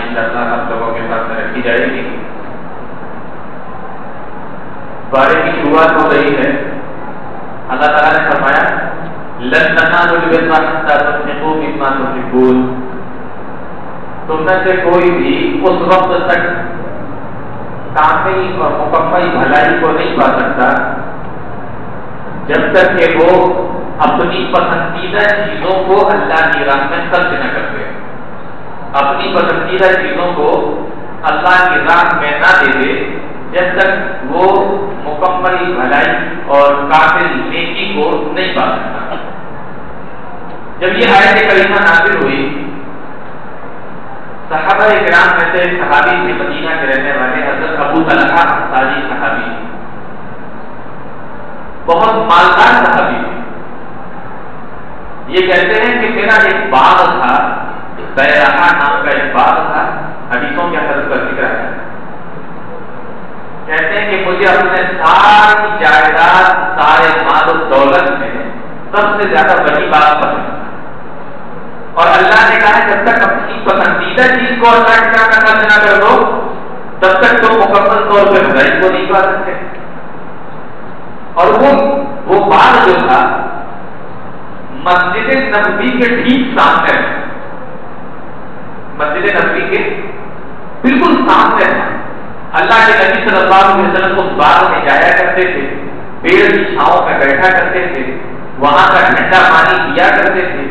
تفصیل آج انشاءاللہ آپ لوگوں کے ساتھ رکھی جائے گی بارے کی شروعات ہو رہی ہے۔ اللہ تعالیٰ نے فرمایا، لن تنالوا البر حتى تنفقوا مما تم میں سے کوئی بھی اس وقت تک کامل اور مکمل بھلائی کو نہیں پا سکتا، جب تک کہ وہ اپنی پسندیدہ چیزوں کو اللہ کی راہ میں خرچ نہ کرتے۔ اپنی پسندیدہ چیزوں کو اللہ کی راہ میں نہ دے دے، جب تک وہ مکمل بھلائی اور کامل نیکی کو نہیں پا سکتا۔ جب یہ آیت کریمہ نازل ہوئی، صحابہ کرام میں سے صحابی تھے، مدینہ کے رہنے والے حضرت ابو طلحہ انصاری صحابی۔ بہت مالدار صحابی تھے۔ یہ کہتے ہیں کہ میرا ایک باغ تھا بیرہا نام کا ایک باغ تھا حدیثوں کے حضرت کا ذکر ہے کہتے ہیں کہ مجھے اپنے ساری جائیداد سارے مال و دولت میں سب سے زیادہ بڑی بات پسند اور اللہ نے کہا جب تک اپنی پسندیدہ چیز کو اللہ کے سامنے نہ کر دو تب تک تم مکمل طور پہ بھلائی کو نہیں پا سکتے اور وہ وہ باغ جو تھا مسجد نبوی کے ٹھیک سامنے ہے مسجد نبوی کے بالکل سامنے ہے اللہ کے نبی صلی اللہ علیہ وسلم اس باغ میں جایا کرتے تھے، پیڑ کی چھاؤں میں بیٹھا کرتے تھے، وہاں کا ٹھنڈا پانی پیا کرتے تھے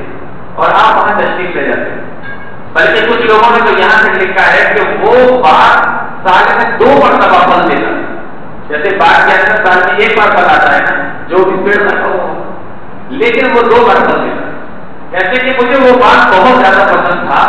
اور آپ وہاں تشریف لے جاتے ہیں بلکہ کچھ لوگوں نے تو یہاں سے لکھا ہے کہ وہ باغ سال میں دو مرتبہ پھل دیتا جیسے باغ کے اندر سال میں ایک بار پھل آتا ہے نا جو بھی پیڑ رکھا ہوا لیکن وہ دو بار پھل دیتا کہتے کہ مجھے وہ باغ بہت زیادہ پسند تھا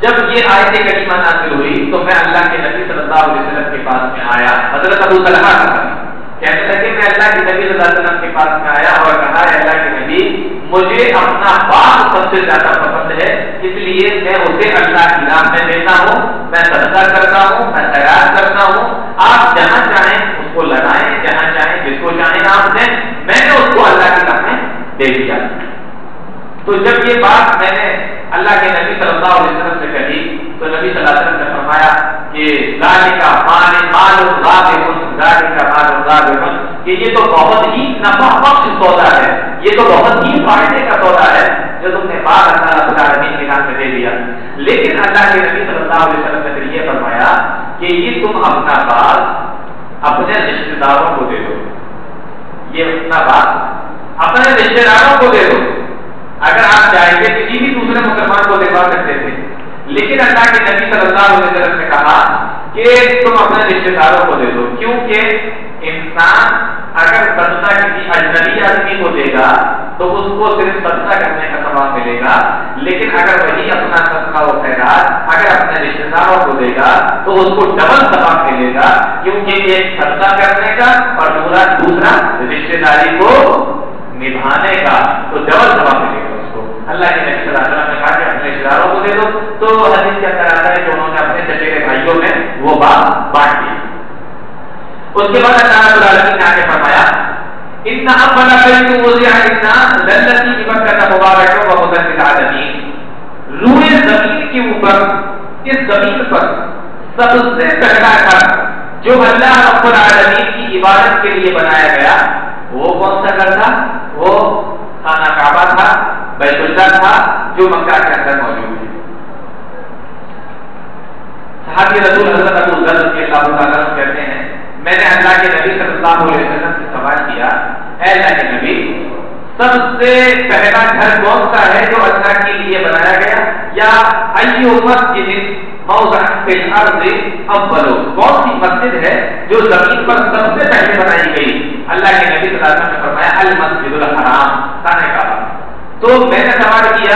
جب یہ آیت کریمہ نازل ہوئی تو میں اللہ کے نبی صلی اللہ علیہ وسلم کے پاس میں آیا۔ حضرت ابو طلحہ کا کہنے لگے، میں اللہ کے نبی صلی اللہ علیہ وسلم کے پاس میں آیا اور کہا ہے اللہ کے نبی، مجھے اپنا باغ سب سے زیادہ پسند ہے، اس لیے میں اسے اللہ کی راہ میں دیتا ہوں۔ میں صدقہ کرتا ہوں، میں تیار کرتا ہوں۔ آپ جہاں چاہیں اس کو لگائیں جہاں چاہیں، جس کو چاہیں آپ دیں میں نے اس کو اللہ کی راہ میں دے دیا۔ تو جب یہ بات میں نے اللہ کے نبی صلی اللہ علیہ وسلم سے کہی، تو نبی صلی اللہ علیہ وسلم نے فرمایا کہ کا مال مال کا کہ یہ تو بہت ہی نفع بخش سودا ہے۔ یہ تو بہت ہی فائدے کا سودا ہے جو تم نے بار اللہ رب العالمین کے نام میں دے دیا۔ لیکن اللہ کے نبی صلی اللہ علیہ وسلم نے پھر یہ فرمایا کہ یہ تم اپنا بات اپنے رشتے داروں کو دے دو۔ یہ اپنا بات اپنے رشتے داروں کو دے دو۔ اگر آپ چاہیں گے کسی بھی دوسرے مسلمان کو دکھا سکتے تھے۔ لیکن اللہ کے نبی صلی اللہ علیہ وسلم نے کہا کہ تم اپنے رشتے داروں کو دے دو کیونکہ انسان اگر صدقہ کسی اجنبی آدمی کو دے گا، تو اس کو صرف صدقہ کرنے کا ثواب ملے گا۔ لیکن اگر وہی اپنا صدقہ و خیرات اگر اپنے رشتے داروں کو دے گا، تو اس کو ڈبل ثواب ملے گا، کیونکہ ایک صدقہ کرنے کا اور دوسرا دوسرا رشتے داری کو نبھانے کا تو ڈبل ثواب ملے گا۔ اللہ کے نبی صلی اللہ علیہ وسلم نے کہا کہ اپنے رشتے داروں کو دے دو۔ تو حدیث کے اندر آتا ہے کہ انہوں نے اپنے چچیرے بھائیوں میں وہ بات بانٹ دی۔ اس کے بعد اللہ رب العالمین نے آگے فرمایا، ان اول بیت وضع للناس للذي بمكة مبارك وهدى للعالمین. روئے زمین کے اوپر، اس زمین پر سب سے پہلا گھر جو اللہ رب العالمین کی عبادت کے لیے بنایا گیا وہ کون سا گھر تھا، وہ خانہ کعبہ تھا، بیت اللہ تھا، جو مکہ کے اندر موجود ہے۔ صحابی رسول حضرت ابو ذر رضی اللہ تعالیٰ عنہ کہتے ہیں، میں نے اللہ کے نبی صلی اللہ اللہ علیہ وسلم سے سوال کیا، اے اللہ کے نبی، سب سے پہلا گھر کون سا ہے جو اللہ کے لیے بنایا گیا؟ یا ایو مسجد موضع فی الارض اولو کون سی مسجد ہے جو زمین پر سب سے پہلے بنائی گئی اللہ کے نبی صلی اللہ علیہ وسلم نے فرمایا، المسجد الحرام خانہ کعبہ۔ تو میں نے سوال کیا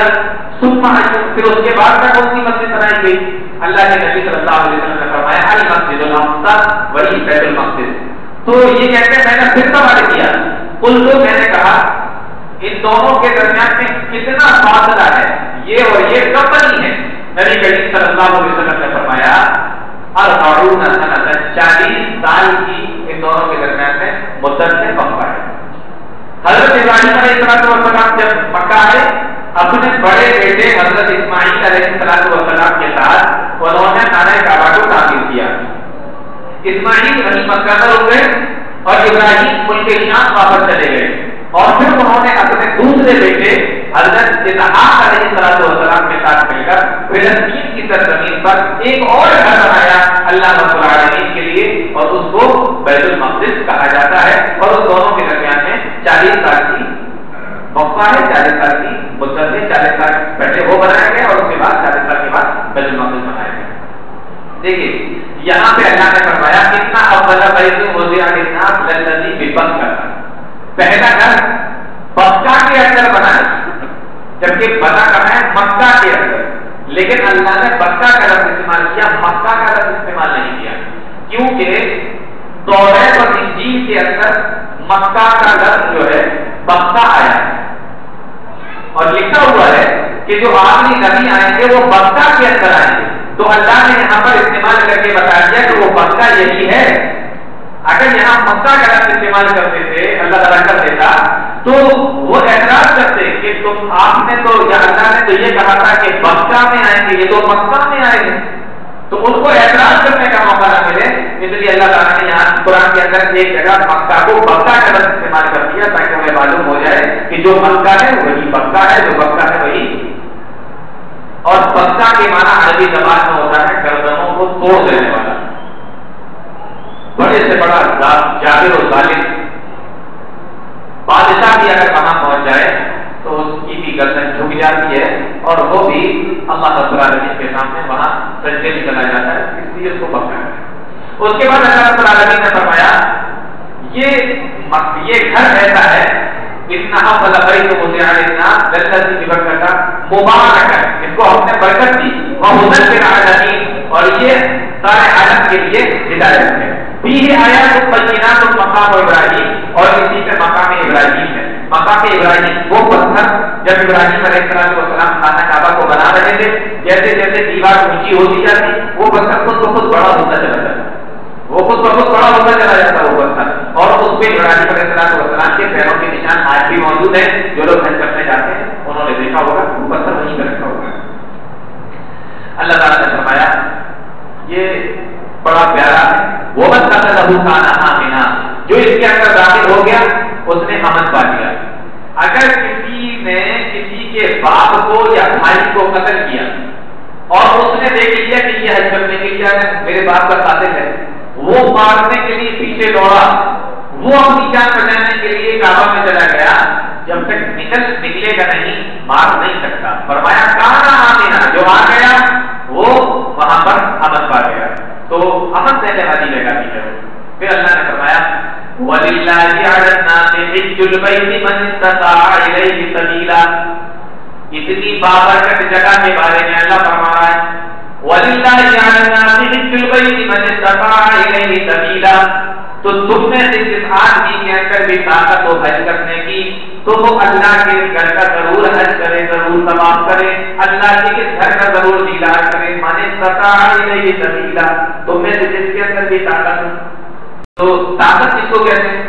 سما پھر اس کے بعد میں کون سی مسجد بنائی گئی؟ اللہ کے نبی صلی اللہ علیہ وسلم نے فرمایا، المسجد الاقصى وہی بیت المقدس۔ تو یہ کہتے ہیں، میں نے پھر سوال کیا۔ کل تو، میں نے کہا، ان دونوں کے درمیان میں کتنا فاصلہ ہے؟ یہ اور یہ کب بنی ہے؟ نبی کریم صلی اللہ علیہ وسلم نے فرمایا اربعون سنتا چالیس سال کی ان دونوں کے درمیان میں مدت سے کم ہے۔ حضرت ابراہیم علیہ السلام جب مکہ ہے اپنے بڑے بیٹے حضرت اسماعیل علیہ السلام کے ساتھ انہوں نے نانا کعبہ کو تعمیر کیا۔ اسماعیل علی مکہ میں رک گئے۔ اور ابراہیم ملک شام واپس چلے گئے۔ اور پھر انہوں نے اپنے دوسرے بیٹے، حضرت اسحاق علیہ السلام کے ساتھ مل کر فلسطین کی سرزمین پر ایک اور گھر بنایا اللہ رب العالمین کے لیے، اور اس کو بیت المقدس کہا جاتا ہے۔ اور اس دونوں کے درمیان میں چالیس سال کی موقع ہے، چالیس سال کی مدت سے چالیس سال پہلے وہ بنایا گیا اور اس کے بعد، چالیس سال کے بعد بیت المقدس بنایا گیا۔ دیکھیے یہاں پہ اللہ نے فرمایا کتنا افضل بیت وزیع للناس للذی ببکہ پہلا گھر بکہ کے اندر بنایا جبکہ بنا کہاں ہے؟ مکہ کے اندر۔ لیکن اللہ نے بکہ کا لفظ استعمال کیا، مکہ کا لفظ استعمال نہیں کیا۔ کیونکہ توریت اور انجیل کے اندر مکہ کا لفظ جو ہے بکہ آیا۔ ہے اور لکھا ہوا ہے کہ جو آخری نبی آئیں گے وہ بکا کے اندر آئیں گے۔ تو اللہ نے یہاں پر استعمال کر کے بتا دیا کہ وہ بکا یہی ہے۔ اگر یہاں مکہ کا لفظ استعمال کرتے تھے، اللہ تعالیٰ کر دیتا، تو وہ اعتراض کرتے کہ تم آپ نے تو یا اللہ نے تو یہ کہا تھا کہ بکا میں آئیں گے، یہ تو مکہ میں آئیں گے۔ تو ان کو اعتراض کرنے کا موقع نہ ملے۔ اس لیے اللہ تعالیٰ نے یہاں قرآن کے اندر ایک جگہ مکہ کو مکہ کا لفظ استعمال کر دیا تاکہ ہمیں معلوم ہو جائے کہ جو مکہ ہے وہی مکہ ہے، جو مکہ ہے وہی۔ اور پکا کے معنی عربی زبان میں ہوتا ہے گردنوں کو توڑ دینے والا۔ بڑے سے بڑا جابر و ظالم۔ بادشاہ بھی اگر وہاں پہنچ جائے تو اس کی بھی گردن جھک جاتی ہے اور وہ بھی اللہ رب العالمین کے سامنے وہاں سجدے میں چلا جاتا ہے، اس لیے اس کو پکڑا ہے۔ اس کے بعد اللہ رب العالمین نے فرمایا یہ یہ گھر ایسا ہے اتنا افضل بیت وضع للناس للذي ببرکہ مبارک ہے اس کو ہم نے برکت دی وہ حضر کے عالمین اور یہ سارے عالم کے لیے ہدایت ہے۔ فيه آیات بینات مقام ابراہیم اور اسی پہ مقام ابراہیم ہے۔ مقام ابراہیم وہ پتھر جب ابراہیم علیہ السلام خانہ کعبہ کو بنا رہے تھے، جیسے جیسے دیوار اونچی ہوتی جاتی، وہ پتھر خود بخود بڑا ہوتا چلا جاتا۔ وہ خود بخود بڑا ہوتا چلا جاتا، وہ پتھر۔ اور اس پہ ابراہیم علیہ السلام کے پیروں کے نشان آج بھی موجود ہیں، جو لوگ حج کرنے جاتے ہیں، انہوں نے دیکھا ہوگا پتھر وہیں پہ رکھا ہوگا۔ اللہ تعالیٰ نے فرمایا، یہ بڑا پیارا ہے۔ وہ بس کا لہو کانا آمینا جو اس کے اندر داخل ہو گیا، اس نے امن پا لیا۔ اگر کسی نے کسی کے باپ کو یا بھائی کو قتل کیا اور اس نے دیکھ لیا کہ یہ حج کرنے کے لیے میرے باپ کا قاتل ہے۔ وہ مارنے کے لیے پیچھے دوڑا۔ وہ اپنی جان بچانے کے لیے کعبہ میں چلا گیا۔ جب تک نکل نکلے گا نہیں، مار نہیں سکتا۔ فرمایا، کہاں آمینا جو آ گیا، وہ وہاں پر امن پا گیا۔ تو امن دینے والی جگہ بھی ہے پھر اللہ نے فرمایا، وَلِلَّهِ عَلَى النَّاسِ حِجُّ الْبَيْتِ مَنِ اسْتَطَاعَ إِلَيْهِ سَبِيلًا۔ اتنی بابرکت جگہ کے بارے میں اللہ فرما رہا ہے۔ وَلِلَّهِ عَلَى النَّاسِ حِجُّ الْبَيْتِ مَنِ اسْتَطَاعَ إِلَيْهِ سَبِيلًا۔ تو تم میں سے جس آدمی کے اندر بھی طاقت ہو حج کرنے کی، تو وہ اللہ کے گھر کا ضرور حج کرے، ضرور تمام کرے۔ اللہ کے اس گھر کا ضرور دیدار کرے۔ مانے ستا نہیں سبیلا۔ تم میں سے جس کے اندر بھی طاقت ہو۔ تو طاقت کس کو کہتے ہیں؟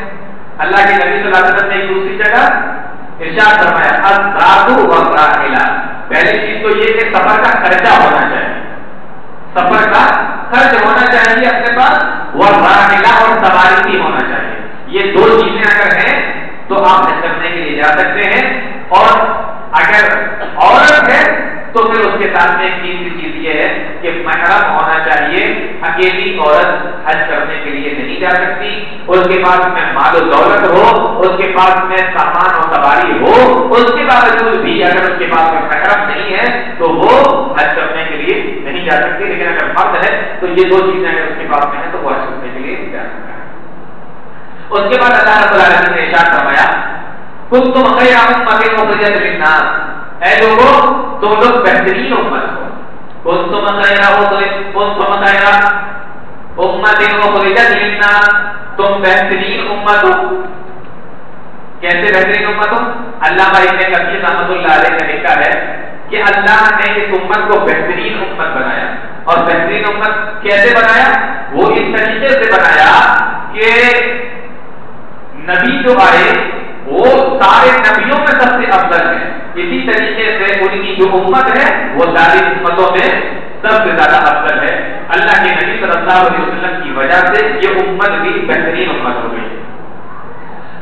اللہ کے نبی صلی اللہ علیہ وسلم نے ایک دوسری جگہ ارشاد فرمایا الزادو والراحلہ۔ پہلی چیز تو یہ کہ سفر کا خرچہ ہونا چاہیے۔ سفر کا خرچ ہونا چاہیے اپنے پاس وہ اور سواری بھی ہونا چاہیے۔ یہ دو چیزیں اگر ہیں تو آپ حج کرنے کے لیے جا سکتے ہیں۔ اور اگر عورت ہے تو پھر اس کے ساتھ میں ایک تیسری چیز یہ ہے کہ محرم ہونا چاہیے۔ اکیلی عورت حج کرنے کے لیے نہیں جا سکتی۔ اس کے پاس میں مال و دولت ہو، اس کے پاس میں سامان و سواری ہو، اس کے باوجود بھی اگر اس کے پاس میں محرم نہیں ہے تو وہ حج کرنے کے لیے جا سکتی لیکن اگر فرد ہے تو یہ دو چیزیں اگر اس کے پاس میں ہیں تو وہ حج کرنے کے لیے جا سکتا ہے۔ اس کے بعد اللہ رب العالمین نے ارشاد فرمایا کچھ تم خیر امت مخرجت للناس. اے لوگوں تم لوگ بہترین امت ہو۔ کچھ تم خیر کچھ تم خیر امت مخرجت للناس۔ تم بہترین امت ہو۔ کیسے بہترین امت ہو؟ اللہ بھائی نے کبھی رحمت اللہ علیہ نے لکھا ہے کہ اللہ نے اس امت کو بہترین امت بنایا۔ اور بہترین امت کیسے بنایا؟ وہ اس طریقے سے بنایا کہ نبی جو آئے، وہ سارے نبیوں میں سب سے افضل ہے اسی طریقے سے ان کی جو امت ہے، وہ ساری امتوں میں سب سے زیادہ افضل ہے۔ اللہ کے نبی صلی اللہ علیہ وسلم کی وجہ سے یہ امت بھی بہترین امت ہو گئی۔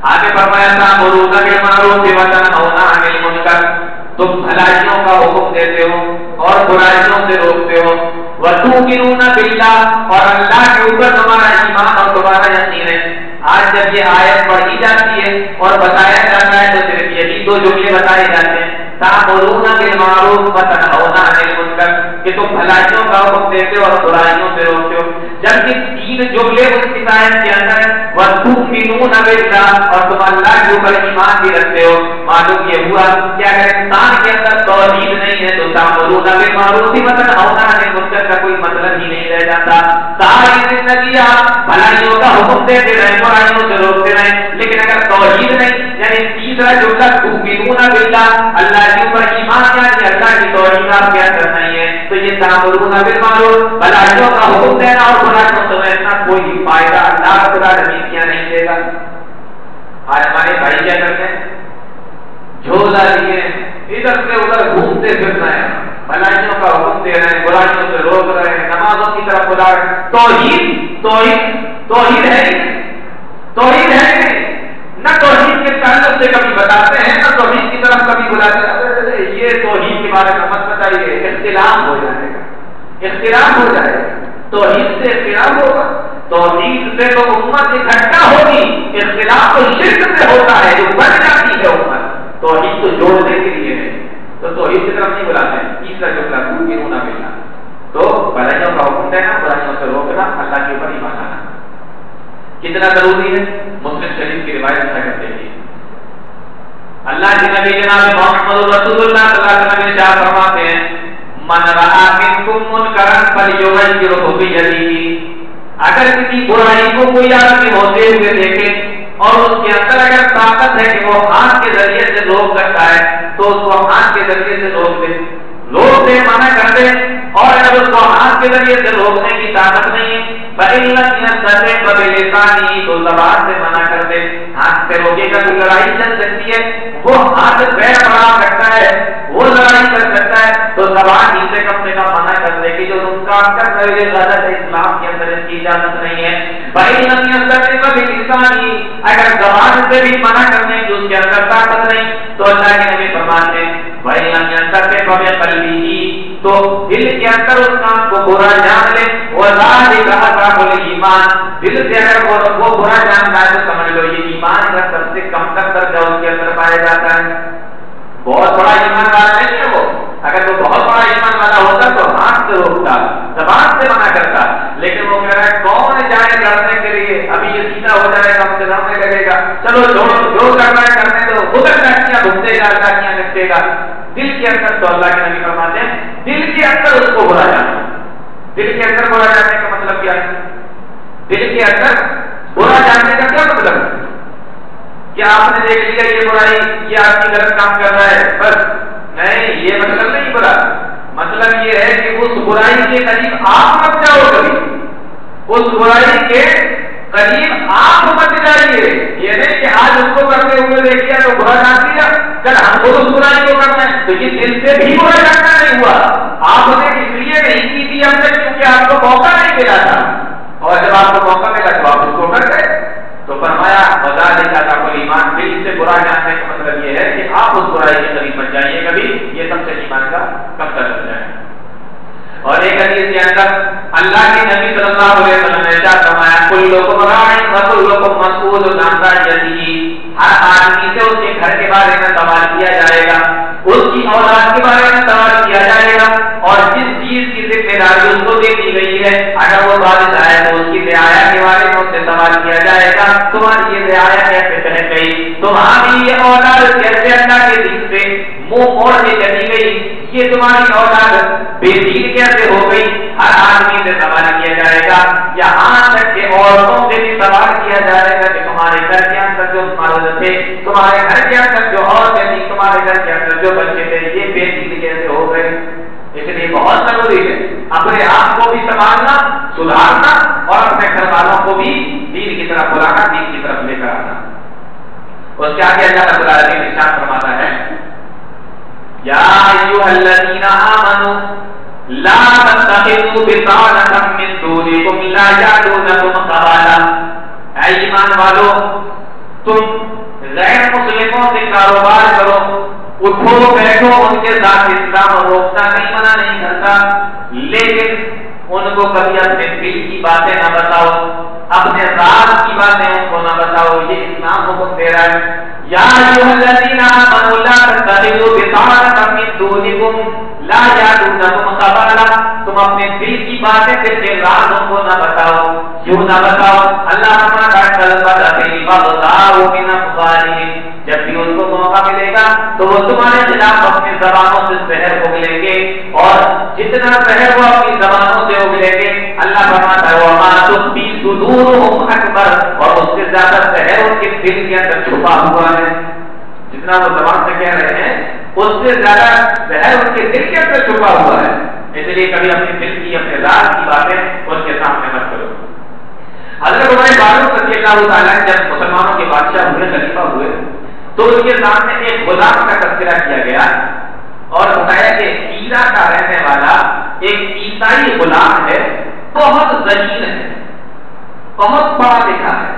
آگے فرمایا تھا مروزہ کے مارو سے وطن ہونا انل منکر تم بھلائیوں کا حکم دیتے ہو اور برائیوں سے روکتے ہو۔ وَتُوْقِنُونَ بِاللَّهِ اور اللہ کے اوپر تمہارا ایمان اور تمہارا یقین ہے۔ آج جب یہ آیت پڑھی جاتی ہے اور بتایا جاتا ہے تو صرف یہی دو جملے بتائے جاتے ہیں۔ تامرون بالمعروف وتنهون عن المنکر۔ کہ تم بھلائیوں کا حکم دیتے ہو اور برائیوں سے روکتے ہو۔ جب یہ تین جملے اس کی آیت کے اندر وتؤمنون بالله اور تم اللہ کے اوپر ایمان بھی رکھتے ہو۔ معلوم یہ ہوا کہ اگر انسان کے اندر توحید نہیں ہے تو تامرون بالمعروف وتنهون عن المنکر کا کوئی مطلب ہی نہیں رہ جاتا۔ ساری زندگی آپ بھلائیوں کا حکم دیتے رہے برائیوں سے روکتے رہے لیکن اگر توحید نہیں یعنی تیسرا جملہ تؤمنون بالله اللہ کے اوپر ایمان کیا کہ اللہ کی توحید آپ کیا کرنا ہی ہے؟ تو یہ تعاملون بالمعروف۔ بھلائیوں کا حکم دینا اور برائیوں سے رہنا کوئی فائدہ اللہ رب العالمین کیا نہیں دے گا۔ آج ہمارے بھائی کیا کرتے ہیں؟ جھولا لیے ادھر سے ادھر گھومتے پھرنا ہے۔ بھلائیوں کا حکم دے رہے ہیں، برائیوں سے روک رہے ہیں۔ نمازوں کی طرف بلا رہے ہیں۔ توحید توحید توحید ہے۔ توحید ہے نہ توحید کے تعلق سے کبھی بتاتے ہیں، نہ توحید کی طرف کبھی بلاتے ہیں۔ یہ توحید کے بارے میں مت بتائیے، اختلاف ہو جائے گا۔ اختلاف ہو جائے گا۔ توحید سے اختلاف ہوگا۔ توحید سے تو امت اکٹھا ہوگی، اختلاف تو شرک سے ہوتا ہے، جو بن جاتی ہے امت۔ توحید تو جوڑنے کے لیے ہے۔ تو توحید کی طرف نہیں بلاتے ہیں۔ تیسرا جو بلا یہ ہونا ملنا؟ تو بلائیوں کا حکم دینا برائیوں سے روکنا، اللہ کے اوپر ہی ماننا کتنا ضروری ہے؟ مسلم شریف کی روایت اچھا کرتے ہیں اللہ کے نبی جناب محمد رسول اللہ صلی اللہ علیہ وسلم نے فرماتے ہیں، من رہا منکم منکرن فلیغیرہ بیدیہ اگر کسی برائی کو کوئی آدمی ہوتے ہوئے دیکھے اور اس کے اندر اگر طاقت ہے کہ وہ ہاتھ کے ذریعے سے روک سکتا ہے، تو اس کو ہاتھ کے ذریعے سے روک دے۔ لوگ سے منع کر دے اور اگر اس کو ہاتھ کے ذریعے سے روکنے کی طاقت نہیں ہے تو زبان سے منع کر دے ہاتھ سے روکے گا تو لڑائی چل سکتی ہے، وہ ہاتھ پیر بڑھا سکتا ہے، وہ لڑائی کر سکتا ہے۔ تو زبان ہی سے کم سے کم منع کر دے کہ جو نقصان کر رہے ہو غلط ہے اسلام کے اندر اس کی اجازت نہیں ہے۔ بھائی نبی اندر سے اگر زبان سے بھی منع کرنے کی اس کے اندر طاقت نہیں، تو اللہ کے نبی فرماتے ہیں بھائی نبی تو دل کے اندر اس کام کو برا جان لے۔ وہ ذالک اصحاب ایمان دل سے اگر وہ برا جانتا ہے تو سمجھ لو یہ ایمان کا سب سے کم تک درجہ اس کے اندر پایا جاتا ہے۔ بہت بڑا ایمان والا نہیں ہے وہ۔ اگر وہ بہت بڑا ایمان والا ہوتا تو ہاتھ سے روکتا، زبان سے منع کرتا۔ لیکن وہ کہہ رہا ہے، کون جائے لڑنے کے لیے? ابھی یہ سیدھا ہو جائے گا، مجھے لڑنے لگے گا۔ چلو جو جو کرنا ہے کرنے دو۔ خود ٹاکیاں گھومتے گا ٹاکیاں نکتے گا۔ دل کے اندر تو اللہ کے نبی فرماتے ہیں، دل کے اندر اس کو برا جانا۔ دل کے اندر برا جانے کا مطلب کیا ہے؟ دل کے اندر برا جاننے کا کیا مطلب ہے؟ کیا آپ نے دیکھ لیا یہ برائی، یہ آدمی غلط کام کر رہا ہے، بس۔ نہیں، یہ مطلب نہیں برا مطلب یہ ہے کہ اس برائی کے قریب آپ مت جاؤ کبھی۔ اس برائی کے قریب آپ مت جائیے۔ یہ نہیں کہ آج اس کو کرتے ہوئے دیکھیا تو برا جان دیا کل ہم کو اس برائی کو کرنا ہے تو یہ دل سے بھی برا جاننا نہیں ہوا۔ آپ نے اس لیے نہیں کی تھی ہم نے کیونکہ آپ کو موقع نہیں ملا تھا۔ اور جب آپ کو موقع ملا تو آپ اس کو کر گئے۔ تو فرمایا بازار دیکھا تھا کوئی ایمان دل سے برا جاننے کا مطلب یہ ہے کہ آپ اس برائی کے قریب بن جائیے کبھی یہ سب سے ایمان کا کم تک بن جائے۔ اور ایک حدیث کے اندر اللہ کے نبی صلی اللہ علیہ وسلم نے کیا فرمایا، کل لوگوں کا راعن وکلکم مسئول نامدار جدی ہر آدمی سے اس کے گھر کے بارے میں سوال کیا جائے گا۔ اس کی اولاد کے بارے میں سوال کیا جائے گا۔ اور جس چیز کی ذمہ داری اس کو دے دی گئی ہے، اگر وہ بات آئے تو اس کی رعایا کے بارے میں اس سے سوال کیا جائے گا۔ تمہاری یہ رعایا کیسے پہن گئی تمہاری یہ اولاد کیسے اللہ کے دن سے منہ موڑ کے چلی گئی، یہ تمہاری اولاد بے دین کیسے ہو گئی؟ ہر آدمی سے سوال کیا جائے گا یہاں تک کہ عورتوں سے بھی سوال کیا جائے گا کہ تمہارے گھر کے اندر جو مرد تھے، تمہارے گھر کے اندر جو عورتیں تھی تمہارے گھر کے اندر جو بچے تھے، یہ بے دین کیسے ہو گئے؟ اس لیے بہت ضروری ہے اپنے آپ کو بھی سنبھالنا، سدھارنا اور اپنے گھر والوں کو بھی دین کی طرف دین کی طرف لے کر آنا اس کے آگے اللہ رب العالمین ارشاد فرماتا ہے، یا ایھا الذین آمنوا، لا تتخذوا بطانة من دونکم لا یعلونکم خبالا اے ایمان والو، تم غیر مسلموں سے کاروبار کرو، اٹھو بیٹھو، ان کے ساتھ اسلام روکتا نہیں، منع نہیں کرتا، لیکن ان کو کبھی اپنے دل کی باتیں نہ بتاؤ، اپنے راز کی باتیں ان کو نہ بتاؤ، یہ اسلام حکم دے رہا ہے۔ یا ایوہ الذین آمنوا لا تتخذوا بطانة من دونکم لا یعلونکم خبالا تم اپنے دل کی باتیں دل کے رازوں کو نہ بتاؤ کیوں نہ بتاؤ۔ اللہ فرماتا ہے، کل بدأ بغضاء من افواہہم جب بھی ان کو موقع ملے گا، تو وہ تمہارے خلاف اپنی زبانوں سے زہر اگلیں گے۔ اور جتنا زہر وہ اپنی زبانوں سے اگلیں گے، اللہ فرماتا ہے، وما تخفی صدورهم اکبر اور اس سے زیادہ زہر ان کے دل کے اندر چھپا ہوا ہے۔ جتنا وہ زبان سے کہہ رہے ہیں اس سے زیادہ زہر ان کے دل کے اندر چھپا ہوا ہے۔ اس لیے کبھی اپنے دل کی اپنے راز کی باتیں ان کے سامنے مت کرو۔ حضرت عمر فاروق رضی اللہ تعالیٰ جب مسلمانوں کے بادشاہ ہوئے خلیفہ ہوئے، تو ان کے سامنے ایک غلام کا تذکرہ کیا گیا اور بتایا کہ ایرا کا رہنے والا ایک عیسائی غلام ہے، بہت ذہین ہے، بہت پڑھا لکھا ہے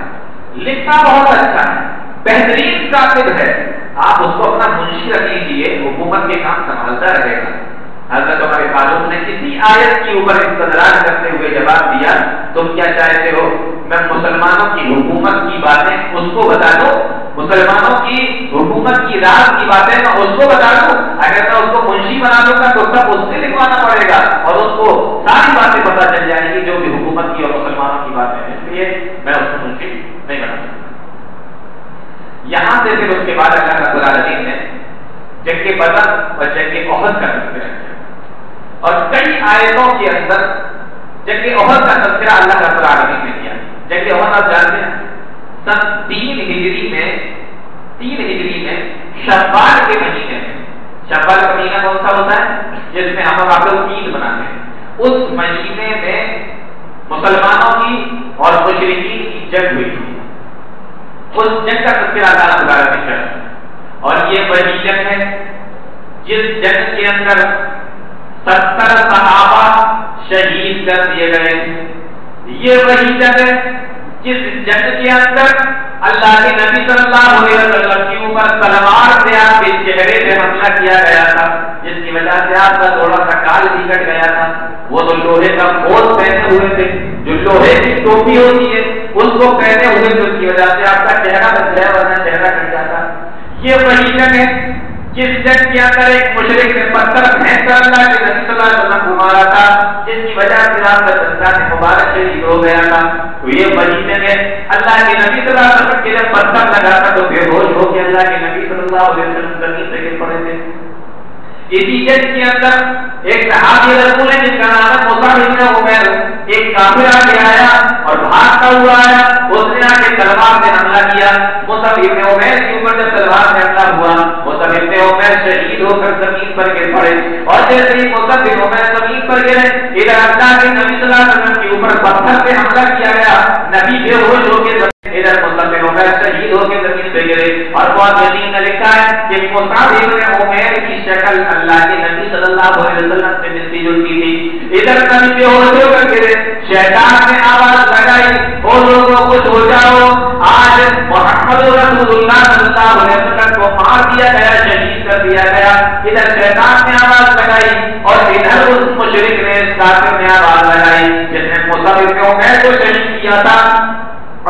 لکھنا بہت اچھا ہے۔ بہترین کاتب ہے۔ آپ اس کو اپنا منشی رکھ لیجیے حکومت کے کام سنبھالتا رہے گا۔ حضرت عمر فاروق نے کسی آیت کے اوپر استدراج کرتے ہوئے جواب دیا، تم کیا چاہتے ہو؟ میں مسلمانوں کی حکومت کی باتیں اس کو بتا دو مسلمانوں کی حکومت کی راز کی باتیں میں اس کو بتا دوں۔ اگر میں اس کو منشی بنا دوں گا، تو سب اس سے لکھوانا پڑے گا۔ اور اس کو ساری باتیں پتا چل جائیں گی جو بھی حکومت کی اور مسلمانوں کی باتیں اس لیے میں اس کو منشی نہیں بنا سکتا یہاں سے پھر اس کے بعد اللہ رب العالمین نے جنگ بدر اور جنگ عہد کا تذکرہ کیا۔ اور کئی آیتوں کے اندر جنگ عہد کا تذکرہ اللہ رب العالمین نے کیا۔ جنگ عہد آپ جانتے ہیں؟ سن تین ہجری میں، تین ہجری میں شوال کے مہینے میں شوال کا مہینہ کون سا ہوتا ہے؟ جس میں ہم آپ لوگ عید مناتے ہیں۔ اس مہینے میں مسلمانوں کی اور مشرقین کی جنگ ہوئی۔ تھی اس جنگ کا تذکرہ اللہ رب نے کیا۔ اور یہ وہی جنگ ہے جس جنگ کے اندر ستر صحابہ شہید کر دیے گئے یہ وہی جنگ ہے جس جنگ کے اندر اللہ کے نبی صلی اللہ علیہ وسلم کے اوپر تلوار سے آپ کے چہرے پہ حملہ کیا گیا تھا، جس کی وجہ سے آپ کا تھوڑا سا کال نکٹ گیا تھا۔ وہ تو لوہے کا کوٹ پہنے ہوئے تھے۔ جو لوہے کی ٹوپی ہوتی ہے، اس کو پہنے ہوئے تھے کی وجہ سے۔ آپ کا چہرہ بچ گیا ورنہ چہرہ کٹ جاتا۔ یہ وہی جنگ ہے جس جنگ کے اندر ایک مشرق نے پتھر پھینک کر اللہ کے نبی صلی اللہ علیہ وسلم کو مارا تھا، جس کی وجہ سے آپ کا دستان مبارک شہید ہو گیا تھا۔ تو یہ مہینے میں اللہ کے نبی صلی اللہ علیہ وسلم کے جب پتھر لگا تھا تو بے ہوش ہو کے اللہ کے نبی صلی اللہ علیہ وسلم زمین سے گر پڑے تھے۔ اسی جنگ کے اندر ایک صحابی رسول ہے جس کا نام ہے مصعب ابن عمر ایک کافر آ کے آیا اور بھاگتا ہوا آیا اس نے آ کے تلوار سے حملہ کیا مصعب ابن عمر کے اوپر جب تلوار سے حملہ ہوا مصعب ابن عمر شہید ہو کر زمین پر گر پڑے اور جیسے ہی مصعب ابن عمر زمین پر گرے ادھر اللہ کے نبی صلی اللہ علیہ وسلم کے اوپر پتھر سے حملہ کیا گیا نبی بے ہوش ہو کے ادھر مصعب ابن عمر شہید ہو کے اور بہت یقین نے لکھا ہے کہ مصعب ابن عمر کی شکل اللہ کے نبی صلی اللہ علیہ وسلم سے ملتی جلتی تھی۔ ادھر نبی بے ہوش ہو کر گرے شیطان نے آواز لگائی، او لوگوں، کچھ ہو جاؤ۔ آج محمد رسول اللہ صلی اللہ علیہ وسلم کو مار دیا گیا، شہید کر دیا گیا۔ ادھر شیطان نے آواز لگائی اور ادھر اس مشرق نے کافر نے آواز لگائی جس نے مصعب ابن عمر کو شہید کیا تھا۔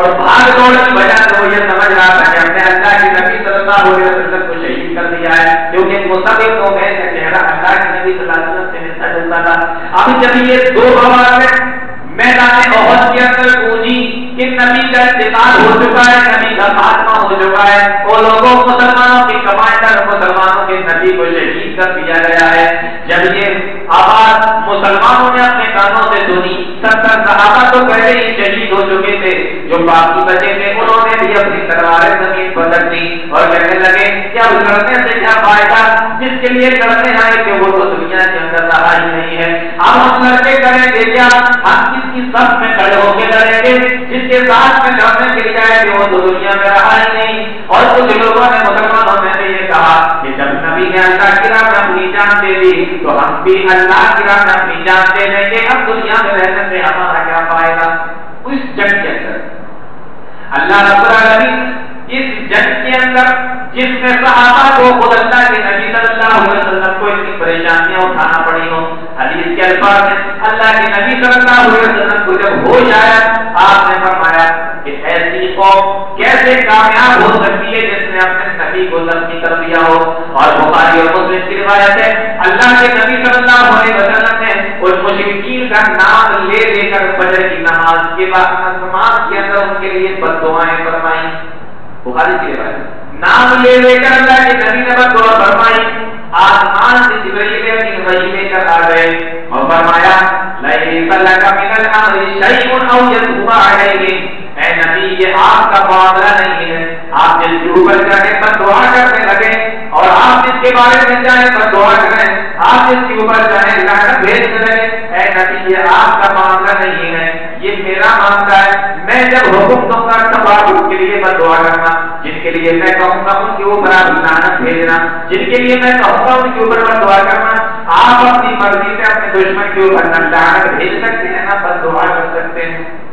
اور بھاگ دوڑ کی وجہ سے وہ یہ سمجھ رہا تھا کہ ہم نے اللہ کی نبی صلی اللہ علیہ وسلم کو شہید کر دیا ہے، کیونکہ مستقبل تو میں کا چہرہ اللہ کی نبی صلی اللہ علیہ وسلم سے ملتا جلتا تھا۔ اب جب یہ دو بوار میدان عہد کے اندر پوجی کہ نبی کا انتقال ہو چکا ہے، نبی کا خاتمہ ہو چکا ہے وہ لوگوں، مسلمانوں کے کمانڈر مسلمانوں کے نبی کو شہید کر دیا گیا ہے۔ جب یہ آواز مسلمانوں نے اپنے کانوں سے سنی ستر صحابہ تو پہلے ہی شہید ہو چکے تھے۔ جو باقی بچے تھے انہوں نے بھی اپنی تلواریں زمین پر رکھ دی اور کہنے لگے، کیا لڑنے سے کیا فائدہ؟ جس کے لیے لڑنے آئے تھے وہ تو دنیا کے اندر رہا ہی نہیں ہے۔ اب ہم لڑکے کریں گے کیا؟ ہم کس کی سب میں کھڑے ہو کے لڑیں گے؟ جس کے ساتھ میں لڑنے کے لیے آئے تھے وہ تو دنیا میں رہا ہی نہیں۔ اور کچھ لوگوں نے مسلمانوں میں نے یہ کہا کہ جب نبی نے اللہ کی راہ میں اپنی جان دے دی تو ہم بھی اللہ اللہ کی راہ میں اپنی جان دے دیں گے اب دنیا میں رہنے سے ہمارا کیا فائدہ؟ اس جنگ کے اندر۔ اللہ رب العالمین اس جنگ کے اندر جس میں صحابہ کو خود اللہ کے نبی صلی اللہ علیہ وسلم کو اتنی پریشانیاں اٹھانا پڑی ہوں، حدیث کے الفاظ میں اللہ کے نبی صلی اللہ علیہ وسلم کو جب ہو جایا، آپ نے فرمایا کہ ایسی قوم کیسے کامیاب ہو سکتی ہے جس نے اپنے نبی کو زخمی کر دیا ہو؟ اور بخاری اور مسلم کی روایت ہے، اللہ کے نبی صلی اللہ علیہ وسلم نے اس مشرقین کا نام لے لے کر فجر کی نماز کے بعد نماز کے اندر ان کے لیے بد دعائیں فرمائیں۔ بخاری کی روایت نام لے لے کر اللہ کے نبی نے بد دعا فرمائی۔ آسمان سے جبرائیل اپنی وحی لے کر آ گئے۔ اور فرمایا لیس لک من الامر شیء او یتوب علیہم۔ اے نبی، یہ آپ کا معاملہ نہیں ہے۔ آپ جس کے اوپر چاہے پر دعا کرنے لگے۔ اور آپ جس کے بارے میں چاہے پر دعا کریں۔ آپ جس کے اوپر چاہے لعنت بھیجنے لگے اے نبی، یہ آپ کا معاملہ نہیں ہے۔ یہ میرا معاملہ ہے۔ میں جب حکم دوں گا، تب آپ ان کے لیے میں دعا کرنا۔ جن کے لیے میں کہوں گا، ان کے اوپر آپ لعنت بھیجنا۔ جن کے لیے میں کہوں گا، ان کے اوپر میں دعا کرنا۔ آپ اپنی مرضی سے اپنے دشمن کے اوپر نہ لعنت بھیج سکتے ہیں، نہ بد دعا کر سکتے ہیں۔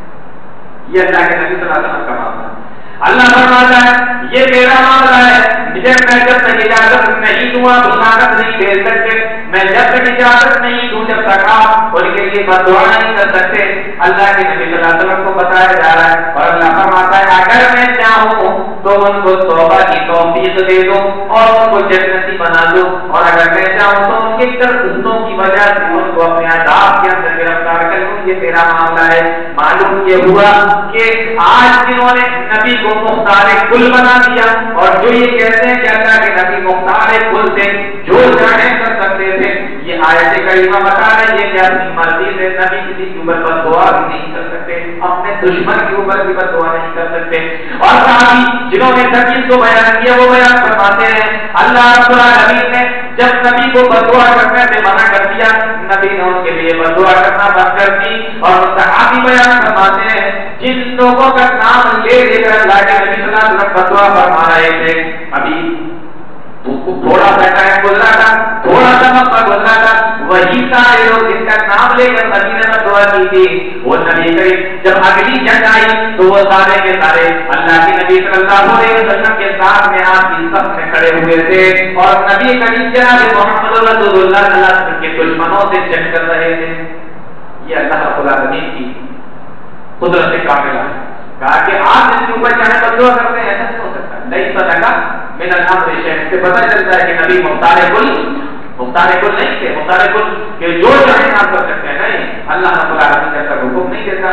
یہ اللہ کے نبی صلی اللہ علیہ وسلم کا معاملہ اللہ فرماتا ہے، یہ میرا معاملہ ہے، مجھے میں جب تک اجازت نہیں دوں آپ لعنت نہیں بھیج سکتے، میں جب تک اجازت نہیں دوں جب تک آپ ان کے لیے بد دعا نہیں کر سکتے۔ اللہ کے نبی صلی اللہ علیہ وسلم کو بتایا جا رہا ہے اور اللہ فرماتا ہے، اگر میں چاہوں تو ان کو توبہ کی توفیق دے دوں اور ان کو جنتی بنا دوں اور اگر میں چاہوں تو ان کے کرتوتوں کی وجہ سے ان کو اپنے عذاب کے اندر گرفتار کر دوں یہ میرا معاملہ ہے۔ معلوم یہ ہوا کہ آج جنہوں نے نبی کو کو مختار کل بنا دیا اور جو یہ کہتے ہیں کہ اللہ کے نبی مختار کل تھے جو چاہے کر سکتے تھے یہ آیت کریمہ بتا رہے ہیں کہ اپنی مرضی سے نبی کسی کے اوپر بد دعا بھی نہیں کر سکتے، اپنے دشمن کے اوپر بھی بد دعا نہیں کر سکتے۔ اور صحابی جنہوں نے تقیل کو بیان کیا، وہ بیان فرماتے ہیں، اللہ رب العالمین نے جب نبی کو بد دعا کرنے سے منع کر دیا، نبی نے ان کے لیے بد دعا کرنا بند کر دی۔ اور صحابی بیان فرماتے ہیں، جن لوگوں کا نام لے لے کر اللہ کے نبی صلی اللہ علیہ وسلم بد دعا فرما رہے تھے، ابھی تھوڑا سا ٹائم گزرا تھا، تھوڑا سا وقت گزرا تھا، وہی سارے لوگ جن کا نام لے کر مدینہ میں دعا کی تھی، وہ نبی کریم جب اگلی جنگ آئی تو وہ سارے کے سارے اللہ کے نبی صلی اللہ علیہ وسلم کے ساتھ میں آپ کی سب میں کھڑے ہوئے تھے اور نبی کریم جناب محمد رسول اللہ صلی اللہ علیہ وسلم کے دشمنوں سے جنگ کر رہے تھے۔ یہ اللہ رب العالمین کی قدرت سے کامل ہے۔ کہا کہ آپ جس کے اوپر چاہے بدوا کرتے ہیں ایسا نہیں ہو سکتا نہیں پتہ کا میرا نام شہر سے پتہ چلتا ہے کہ نبی مختار کل مختار کل نہیں تھے، مختار کل کہ جو چاہے کام کر سکتے ہیں، نہیں، اللہ رب العالمین جیسا حکم نہیں دیتا۔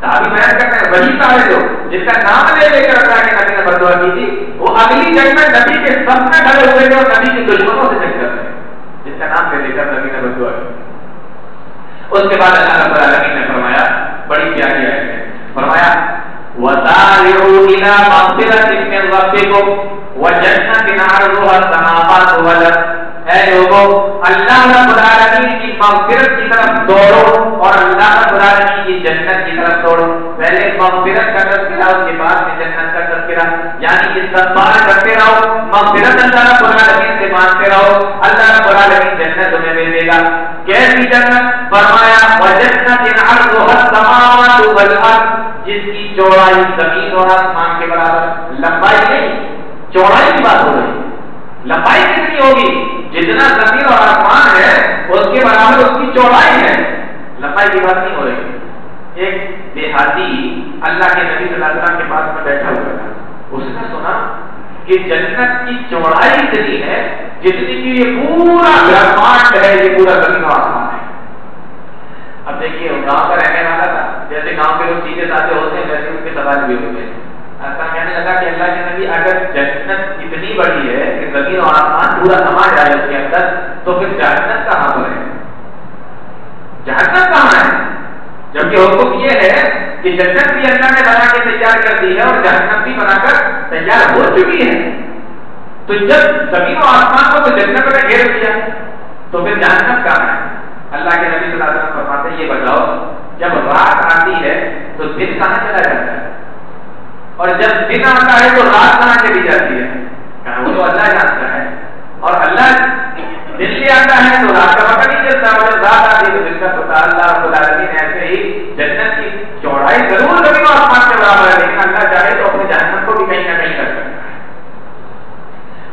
صحابی بیان کرتے ہیں، وہی سارے لوگ جس کا نام لے لے کر اللہ کے نبی نے بدوا کی تھی، وہ اگلی جنگ میں نبی کے سب میں کھڑے ہوئے تھے اور نبی کے دشمنوں سے جنگ کر رہے ہیں۔ جس کا نام لے لے کر نبی نے بدوا کی اس کے بعد اللہ رب العالمین نے فرمایا، بڑی پیاری ہے۔ فرمایا، وسارعوا الى مغفرة من ربكم۔ وجنة عرضها السماوات والارض اے لوگوں اللہ رب العالمین کی مغفرت کی طرف دوڑو اور اللہ رب العالمین کی جنت کی طرف دوڑو۔ پہلے مغفرت کا تذکرہ، اس کے بعد میں جنت کا تذکرہ۔ یعنی استغفار کرتے رہو، مغفرت اللہ رب العالمین سے مانگتے رہو۔ اللہ رب العالمین جنت تمہیں دے دے گا۔ کیسی جنت؟ فرمایا وجنت عرضها السماوات والارض جس کی چوڑائی زمین اور آسمان کے برابر لمبائی نہیں چوڑائی کی بات ہو رہی لمبائی کتنی ہوگی؟ جتنا زمین اور آسمان ہے، اس کے برابر اس کی چوڑائی ہے۔ لمبائی کی بات نہیں ہو رہی۔ ایک دیہاتی اللہ کے نبی صلی اللہ علیہ وسلم کے پاس میں بیٹھا ہوا تھا۔ اس نے سنا کہ جنت کی چوڑائی اتنی ہے جتنی کہ یہ پورا برہمانڈ ہے، یہ پورا زمین اور آسمان ہے۔ اب دیکھیے، گاؤں کا رہنے والا تھا۔ جیسے گاؤں کے لوگ سیدھے سادے ہوتے ہیں، ویسے ان کے سوال بھی ہوتے ہیں۔ کہنے لگا کہ اللہ کے نبی اگر جنت اتنی بڑی ہے کہ زمین اور آسمان پورا سما جائے اس کے اندر، تو پھر جہنت کہاں پر ہے؟ جہنت کہاں ہے؟ جبکہ حکم یہ ہے کہ جنت بھی اللہ نے بنا کے تیار کر دی ہے اور جہنت بھی بنا کر تیار ہو چکی ہے۔ تو جب زمین و آسمان کو تو جنت نے گھیر دیا تو پھر جہنت کہاں ہے؟ اللہ کے نبی صلی اللہ علیہ وسلم فرماتے ہیں، یہ بتاؤ، جب رات آتی ہے تو دن کہاں چلا جاتا ہے؟ اور جب دن آتا ہے تو رات کہاں چلی جاتی ہے؟ وہ تو اللہ جانتا ہے۔ اور اللہ دن لے آتا ہے تو رات کا پتہ نہیں چلتا اور جب رات آتی تو دن کا پتا اللہ رب العالمین ایسے ہی جنت کی چوڑائی ضرور کبھی تو آسمان کے برابر ہے، لیکن اللہ چاہے تو اپنے جہنم کو بھی کہیں نہ کہیں کر سکتا ہے۔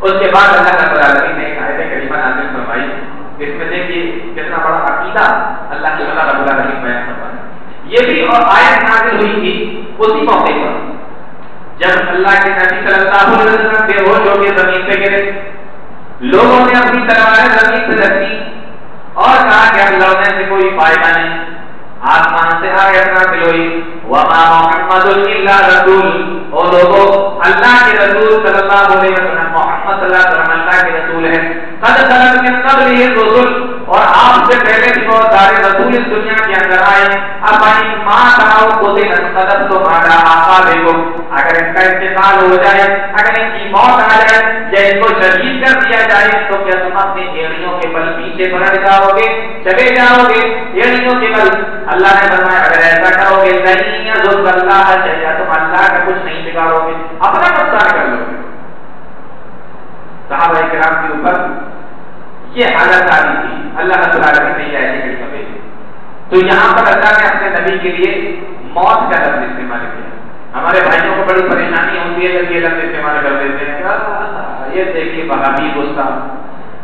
اس کے بعد اللہ رب العالمین نے ایک آیت کریمہ نازل فرمائی اس میں دیکھیے کتنا بڑا عقیدہ اللہ کے اللہ رب العالمین بیان فرمایا یہ بھی اور آیت نازل ہوئی تھی اسی موقع پر۔ جب اللہ کے نبی صلی اللہ علیہ وسلم بے ہوش ہو کے زمین پہ گرے، لوگوں نے اپنی تلواریں زمین پہ رکھی اور کہا کہ ہم لڑنے سے کوئی فائدہ نہیں۔ آسمان سے آیت نازل ہوئی وما محمد الا رسول۔ او لوگوں اللہ کے رسول صلی اللہ علیہ وسلم محمد صلی اللہ علیہ وسلم اللہ کے رسول ہیں۔ قد خلق من قبله الرسل۔ اور آپ سے پہلے بھی بہت سارے اس دنیا کے اندر آئے، اب آئی ماں تاؤ کو دے قدم تو مانا آقا بے دیکھو اگر ان کا انتقال ہو جائے، اگر ان کی موت آ جائے، یا ان کو شہید کر دیا جائے، تو کیا تم اپنی ایڑیوں کے بل پیچھے پلٹ جاؤ گے چلے جاؤ گے ایڑیوں کے بل؟ اللہ نے فرمایا، اگر ایسا کرو گے، نہیں یا ظلم، اللہ چاہیے تم اللہ کا کچھ نہیں بگاڑو گے اپنا نقصان کر لو۔ گے صحابہ کرام کے اوپر یہ حالت آ رہی تھی۔ اللہ رب العالمین نے یہ ایسی کڑی بھیجی تو یہاں پر اللہ نے اپنے نبی کے لیے موت کا لفظ استعمال کیا۔ ہمارے بھائیوں کو بڑی پریشانی ہوتی ہے جب یہ لفظ استعمال کر دیتے ہیں۔ یہ دیکھیے بہابی غصہ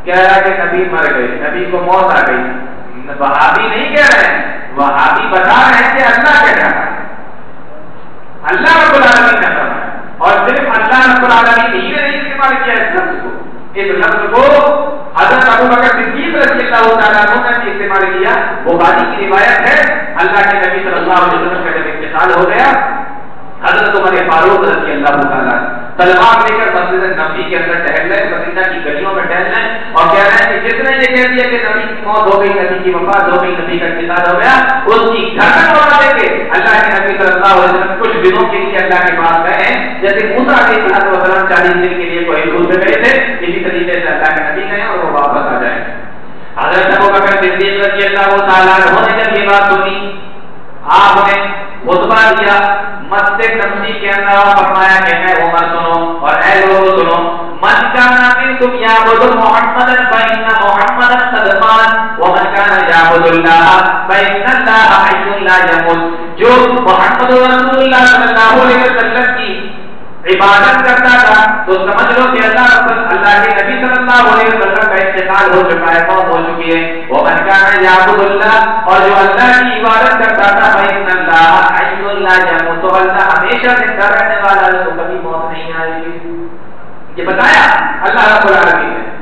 کہہ رہا کہ نبی مر گئے؟ نبی کو موت آ گئی۔ بہابی نہیں کہہ رہے ہیں، وہابی بتا رہے ہیں کہ اللہ کہہ رہا ہے۔ اللہ رب العالمین نے فرمایا۔ اور صرف اللہ رب العالمین ہی نے نہیں استعمال کیا اس لفظ کو۔ اس لفظ کو حضرت ابو بکر صدیق رضی اللہ تعالیٰ عنہ نے استعمال کیا بخاری کی روایت ہے اللہ کے نبی صلی اللہ علیہ وسلم کا جب انتقال ہو گیا حضرت عمر فاروق رضی اللہ تعالیٰ تلوار لے کر مسجد نبی کے اندر ٹہل رہے مدینہ کی گلیوں میں ٹہل رہے اور کہہ رہے ہیں کہ جس نے یہ کہہ دیا کہ نبی کی موت ہو گئی نبی کی وفات ہو گئی نبی کا انتقال ہو گیا اس کی گھٹن بنا دے کے اللہ کے نبی صلی اللہ علیہ وسلم کچھ دنوں کے لیے اللہ کے پاس گئے ہیں جیسے موسیٰ علیہ الصلوۃ والسلام چالیس دن کے لیے کوئی دور میں گئے تھے اسی طریقے سے اللہ کے نبی گئے اور وہ واپس آ جائیں حضرت ابو بکر صدیق رضی اللہ تعالیٰ عنہ نے جب یہ بات سنی، آپ نے خطبہ دیا مسجد نبی کے اندر فرمایا کہ اے عمر سنو اور اے لوگ سنو، من کان منکم یعبد محمدا فإن محمدا قد مات ومن كان يعبد الله فإن الله حي لا يموت جو محمد رسول اللہ صلی اللہ علیہ وسلم کی عبادت کرتا تھا، تو سمجھ لو کہ اللہ رسول اللہ کے نبی صلی اللہ علیہ وسلم کا انتقال ہو چکا ہے موت ہو چکی ہے۔ وہ من کان یعبد اللہ اور جو اللہ کی عبادت کرتا تھا، فإن الله حي لا يموت۔ تو اللہ ہمیشہ زندہ رہنے والا ہے تو کبھی موت نہیں آئے گی۔ یہ بتایا اللہ رب العالمین نے۔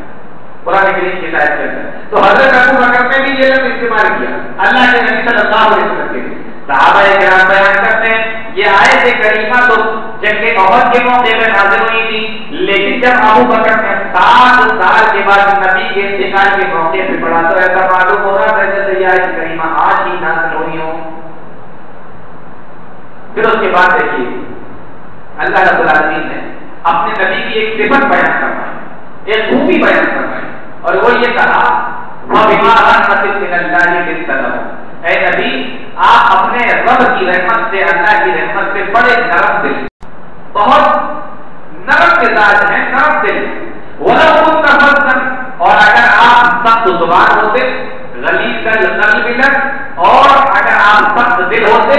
قرآن کریم کی ہدایت کرتا ہے۔ تو حضرت ابو بکر نے بھی یہ لفظ استعمال کیا، اللہ کے نبی صلی اللہ علیہ وسلم کے لیے۔ صحابہ کرام بیان کرتے ہیں، یہ آیت کریمہ تو جنگ عہد کے موقع میں نازل ہوئی تھی، لیکن جب ابو بکر نے سات سال کے بعد نبی کے انتقال کے موقع پہ پڑھا تو ایسا معلوم ہو رہا تھا جیسے یہ آیت کریمہ آج ہی نازل ہوئی ہو پھر اس کے بعد دیکھیے، اللہ رب العالمین نے اپنے نبی کی ایک صفت بیان کروائی ایک خوبی بیان کروائی اور وہ یہ کہا وہ بیمار رحمت من اللہ کے طرف اے نبی آپ اپنے رب کی رحمت سے، اللہ کی رحمت سے بڑے نرم دل بہت نرم مزاج ہیں، نرم دل۔ کا اور اگر آپ سخت زبان ہوتے غلیظ کا غلی لگ اور اگر آپ سخت دل ہوتے،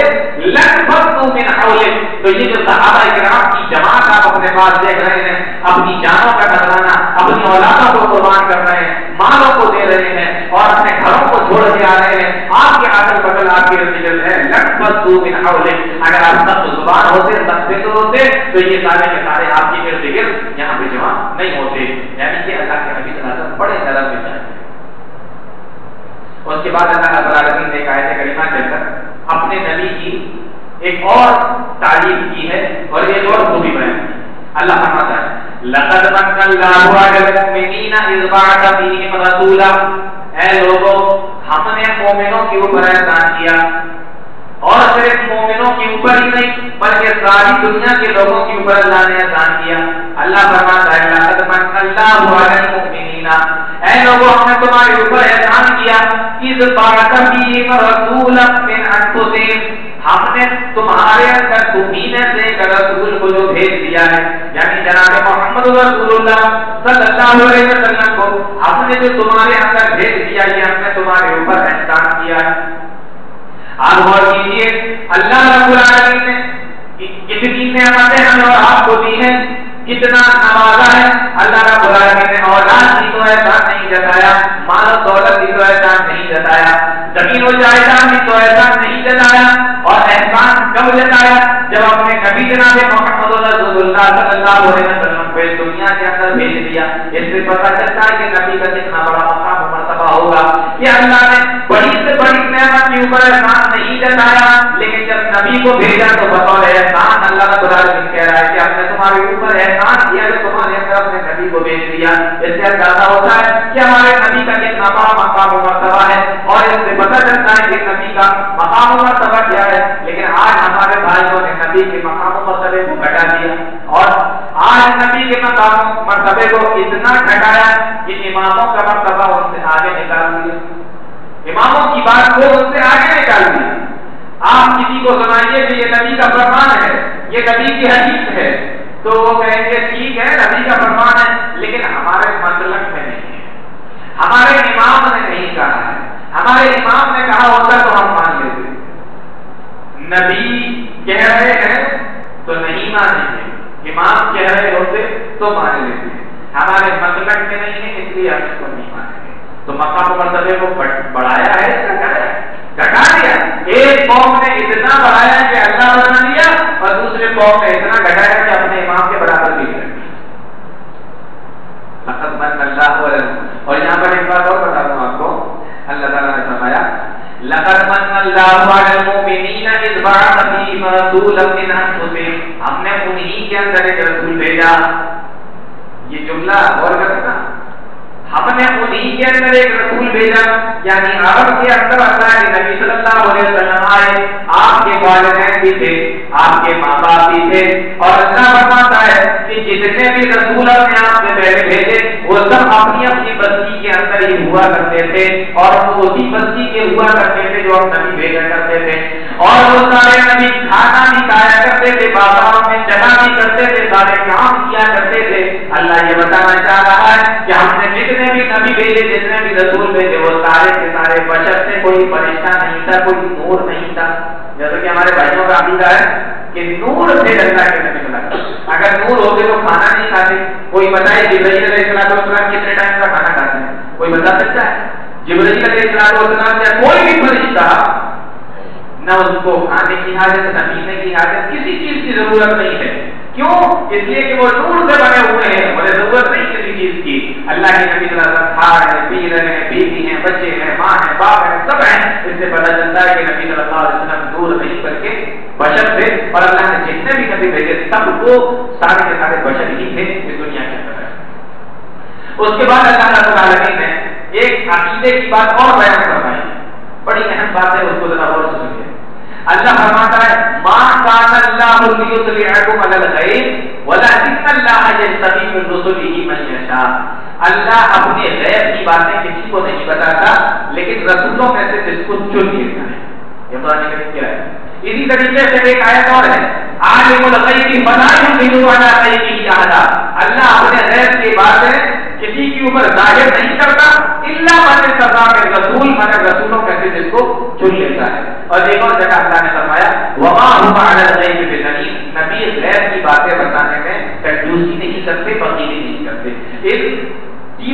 لگ بھگ من تو یہ جو صحابہ کرام کی جماعت آپ اپنے پاس دیکھ رہے ہیں، اپنی جانوں کا ڈرانا اپنی اولادوں کو قربان کر رہے ہیں، مالوں کو دے رہے ہیں اور اپنے گھروں کو چھوڑ کے آ رہے ہیں، آپ کے آگل بگل آپ کے ارد ہے لٹ بدو بن اگر آپ سب زبان ہوتے سب فکر ہوتے، تو یہ سارے کے سارے آپ کے ارد گرد یہاں پہ جمع نہیں ہوتے۔ یعنی کہ اللہ کے نبی صلی اللہ علیہ وسلم بڑے نرم میں جائیں اس کے بعد اللہ تعالیٰ العالمین نے آیت کریمہ چل کر اپنے نبی کی ایک اور تعریف کی ہے اور ایک اور خوبی بیان کی اللہ فرماتا ہے، لقد من اللہ على المؤمنین اذ بعث فيهم رسولا۔ اے لوگوں ہم نے مومنوں کے اوپر احسان کیا اور صرف مومنوں کے اوپر ہی نہیں، بلکہ ساری دنیا کے لوگوں کے اوپر اللہ نے احسان کیا۔ اللہ فرماتا ہے، لقد من اللہ علی المؤمنین اے لوگوں ہم نے تمہارے اوپر احسان کیا۔ اذ بعث فیہم رسولا من انفسہم ہم نے تمہارے اندر تمہیں سے ایک رسول کو جو بھیج دیا ہے یعنی جناب محمد رسول اللہ صلی اللہ علیہ وسلم کو۔ ہم نے جو تمہارے اندر بھیج دیا، یہ ہم نے تمہارے اوپر احسان کیا۔ ہے آپ غور کیجیے اللہ رب العالمین نے کتنی نعمتیں ہمیں اور آپ کو دی ہیں، کتنا نوازا ہے۔ اللہ رب العالمین نے اولاد کی تو احسان نہیں جتایا، مال و دولت کی تو احسان نہیں جتایا، زمین و جائیداد کی تو احسان نہیں جتایا اور احسان کب جتایا؟ جب اپنے نبی جناب محمد رسول اللہ صلی اللہ علیہ وسلم کو اس دنیا کے اندر بھیج دیا، اس سے پتہ چلتا ہے کہ نبی کا کتنا بڑا مقام مرتبہ ہوگا۔ کہ اللہ نے نعمت کے احسان نہیں جتایا، لیکن جب نبی کو بھیجا تو بطور احسان اللہ رب العالمین کہہ رہا ہے کہ ہم نے تمہارے اوپر احسان کیا کہ تمہارے اندر اپنے نبی کو بھیج دیا، اس سے اندازہ ہوتا ہے کہ ہمارے نبی کا کتنا بڑا مقام و مرتبہ ہے اور اس سے پتہ چلتا ہے کہ نبی کا مقام و مرتبہ کیا ہے۔ لیکن آج ہمارے بھائیوں نے نبی کے مقام و مرتبے کو گھٹا دیا اور آج نبی کے مقام و مرتبے کو اتنا گھٹایا کہ اماموں کا مرتبہ ان سے آگے نکال دیا۔ اماموں کی بات کو ان سے آگے نکال دیا آپ کسی کو سنائیے کہ یہ نبی کا فرمان ہے، یہ نبی کی حدیث ہے۔ تو وہ کہیں گے، ٹھیک ہے، نبی کا فرمان ہے، لیکن ہمارے مسلک میں نہیں ہے۔ ہمارے امام نے نہیں کہا ہے۔ ہمارے امام نے کہا ہوتا تو ہم مان لیتے۔ نبی کہہ رہے ہیں تو نہیں مانیں گے۔ امام کہہ رہے ہوتے تو مان لیتے۔ ہمارے مسلک میں نہیں ہے، اس لیے ہم اس کو نہیں مانیں گے تو مقام مرتبے کو بڑھایا ہے گھٹا دیا۔ ایک قوم نے اتنا بڑھایا کہ اللہ بنا دیا اور دوسرے قوم نے اتنا گھٹایا کہ اپنے امام کے برابر بھی کر اللہ اور یہاں پر ایک بات اور بتا دوں آپ کو۔ اللہ تعالیٰ نے فرمایا، لقد من اللہ علی المؤمنین اذ بعث فیہم رسولا من انفسہم ہم نے انہی کے اندر ایک رسول بھیجا۔ یہ جملہ غور کرنا۔ ہم نے انہی کے اندر ایک رسول بھیجا یعنی عرب کے اندر اللہ کے نبی صلی اللہ علیہ وسلم آئے آپ کے والدین بھی تھے آپ کے ماں باپ بھی تھے اور اللہ فرماتا ہے کہ جتنے بھی رسول نے آپ سے پہلے بھیجے وہ سب اپنی اپنی بستی کے اندر ہی ہوا کرتے تھے اور وہ اسی بستی کے ہوا کرتے تھے جو ہم نبی بھیجا کرتے تھے اور وہ سارے نبی کھانا بھی کھایا کرتے تھے بازاروں میں جگہ بھی کرتے تھے سارے کام کیا کرتے تھے اللہ یہ بتانا چاہ رہا ہے کہ ہم نے جتنے بھی نبی بھیجے، جتنے بھی رسول بھیجے، وہ سارے کے سارے بشر سے کوئی پریشان نہیں تھا، کوئی نور نہیں تھا۔ جیسا کہ ہمارے بھائیوں کا عقیدہ ہے کہ نور سے اللہ کے نبی ملا اگر نور ہوتے تو کھانا نہیں کھاتے۔ کوئی بتائے جبرائیل علیہ السلام کتنے ٹائم کا کھانا کھاتے ہیں؟ کوئی بتا سکتا ہے؟ جبرائیل علیہ السلام یا کوئی بھی فرشتہ نہ اس کو کھانے کی حاجت، نہ پینے کی حاجت، کسی چیز کی ضرورت نہیں ہے۔ کیوں؟ اس لیے کہ وہ نور سے بنے ہوئے ہیں مجھے ضرورت نہیں کسی چیز کی۔ اللہ کے نبی صلی اللہ علیہ وسلم کھا رہے ہیں، پی رہے ہیں، بیوی ہیں، بچے ہیں، ماں ہیں، باپ ہیں، سب ہیں۔ اس سے پتہ چلتا ہے کہ نبی صلی اللہ علیہ وسلم دور نہیں کر کے بشر تھے۔ اور اللہ نے جتنے بھی نبی بھیجے، سب کو سارے کے سارے بشر ہی تھے اس دنیا کے اندر۔ اس کے بعد اللہ رب العالمین نے ایک عقیدے کی بات اور بیان کروائی بڑی اہم بات ہے، اس کو ذرا اور سمجھے اللہ فرماتا ہے، ما کان اللہ لیطلعکم علی الغیب ولکن اللہ یجتبی من رسله من یشاء. اللہ اپنے غیب کی باتیں کسی کو نہیں بتاتا، لیکن رسولوں میں سے جس کو چن لیتا ہے؟ یہ قرآن کریم کیا ہے؟ اسی طریقے سے ایک آیت اور ہے۔ عالم الغیب فلا یظهر علی غیبه احدا اللہ اپنے غیب کی باتیں کسی کے اوپر ظاہر نہیں کرتا اللہ من سزا کے رسول، مگر رسولوں میں سے جس کو چن لیتا ہے۔ اور ایک اور جگہ اللہ نے فرمایا، وما هم ہم الغیب بنی نبی غیر کی باتیں بتانے میں کنجوسی نہیں کرتے بخیلی نہیں کرتے۔ اس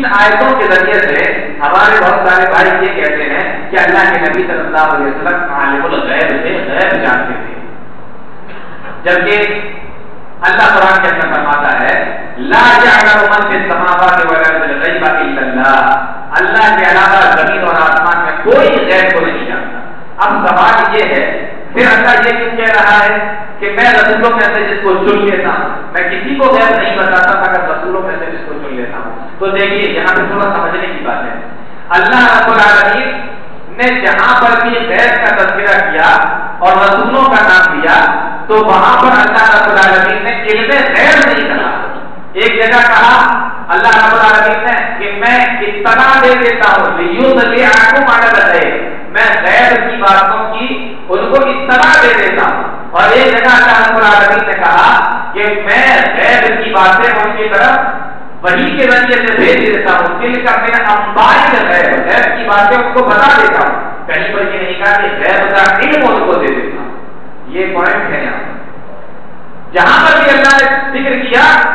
تین آیتوں کے ذریعے سے ہمارے بہت سارے بھائی یہ کہتے ہیں کہ اللہ کے نبی صلی اللہ علیہ وسلم عالم الغیب سے غیب جانتے تھے۔ جبکہ اللہ قرآن کے اندر فرماتا ہے، لا يعلم من في السماوات والارض الغیب الا اللہ۔ اللہ کے علاوہ زمین اور آسمان میں کوئی غیب کو نہیں جانتا۔ اب سوال یہ ہے، پھر اللہ یہ کیوں کہہ رہا ہے کہ میں رسولوں میں سے جس کو چن لیتا ہوں، میں کسی کو غیب نہیں بتاتا، مگر رسولوں میں سے جس کو چن لیتا ہوں تو دیکھیے، یہاں پہ تھوڑا سمجھنے کی بات ہے۔ اللہ رب العالمین نے جہاں پر بھی غیب کا تذکرہ کیا اور رسولوں کا نام دیا، تو وہاں پر اللہ رب العالمین نے علم غیر نہیں کہا۔ ایک جگہ کہا، اللہ رب العالمین نے کہ میں اطلاع دے دیتا ہوں یوں دلی آنکھوں مانا رہے میں غیر کی باتوں کی ان کو اطلاع دے دیتا ہوں۔ اور ایک جگہ اللہ رب العالمین نے کہا کہ میں غیر کی باتیں ان کی طرف وہی کے ذریعے سے بھیج دیتا ہوں۔ دل کا میرا امبائی غیر غیب کی باتیں اس کو بتا دیتا ہوں۔ کہیں پر یہ نہیں کہا کہ غیب کا علم ان کو دے دیتا ہوں۔ یہ پوائنٹ ہے یہاں۔ جہاں پر بھی اللہ نے ذکر کیا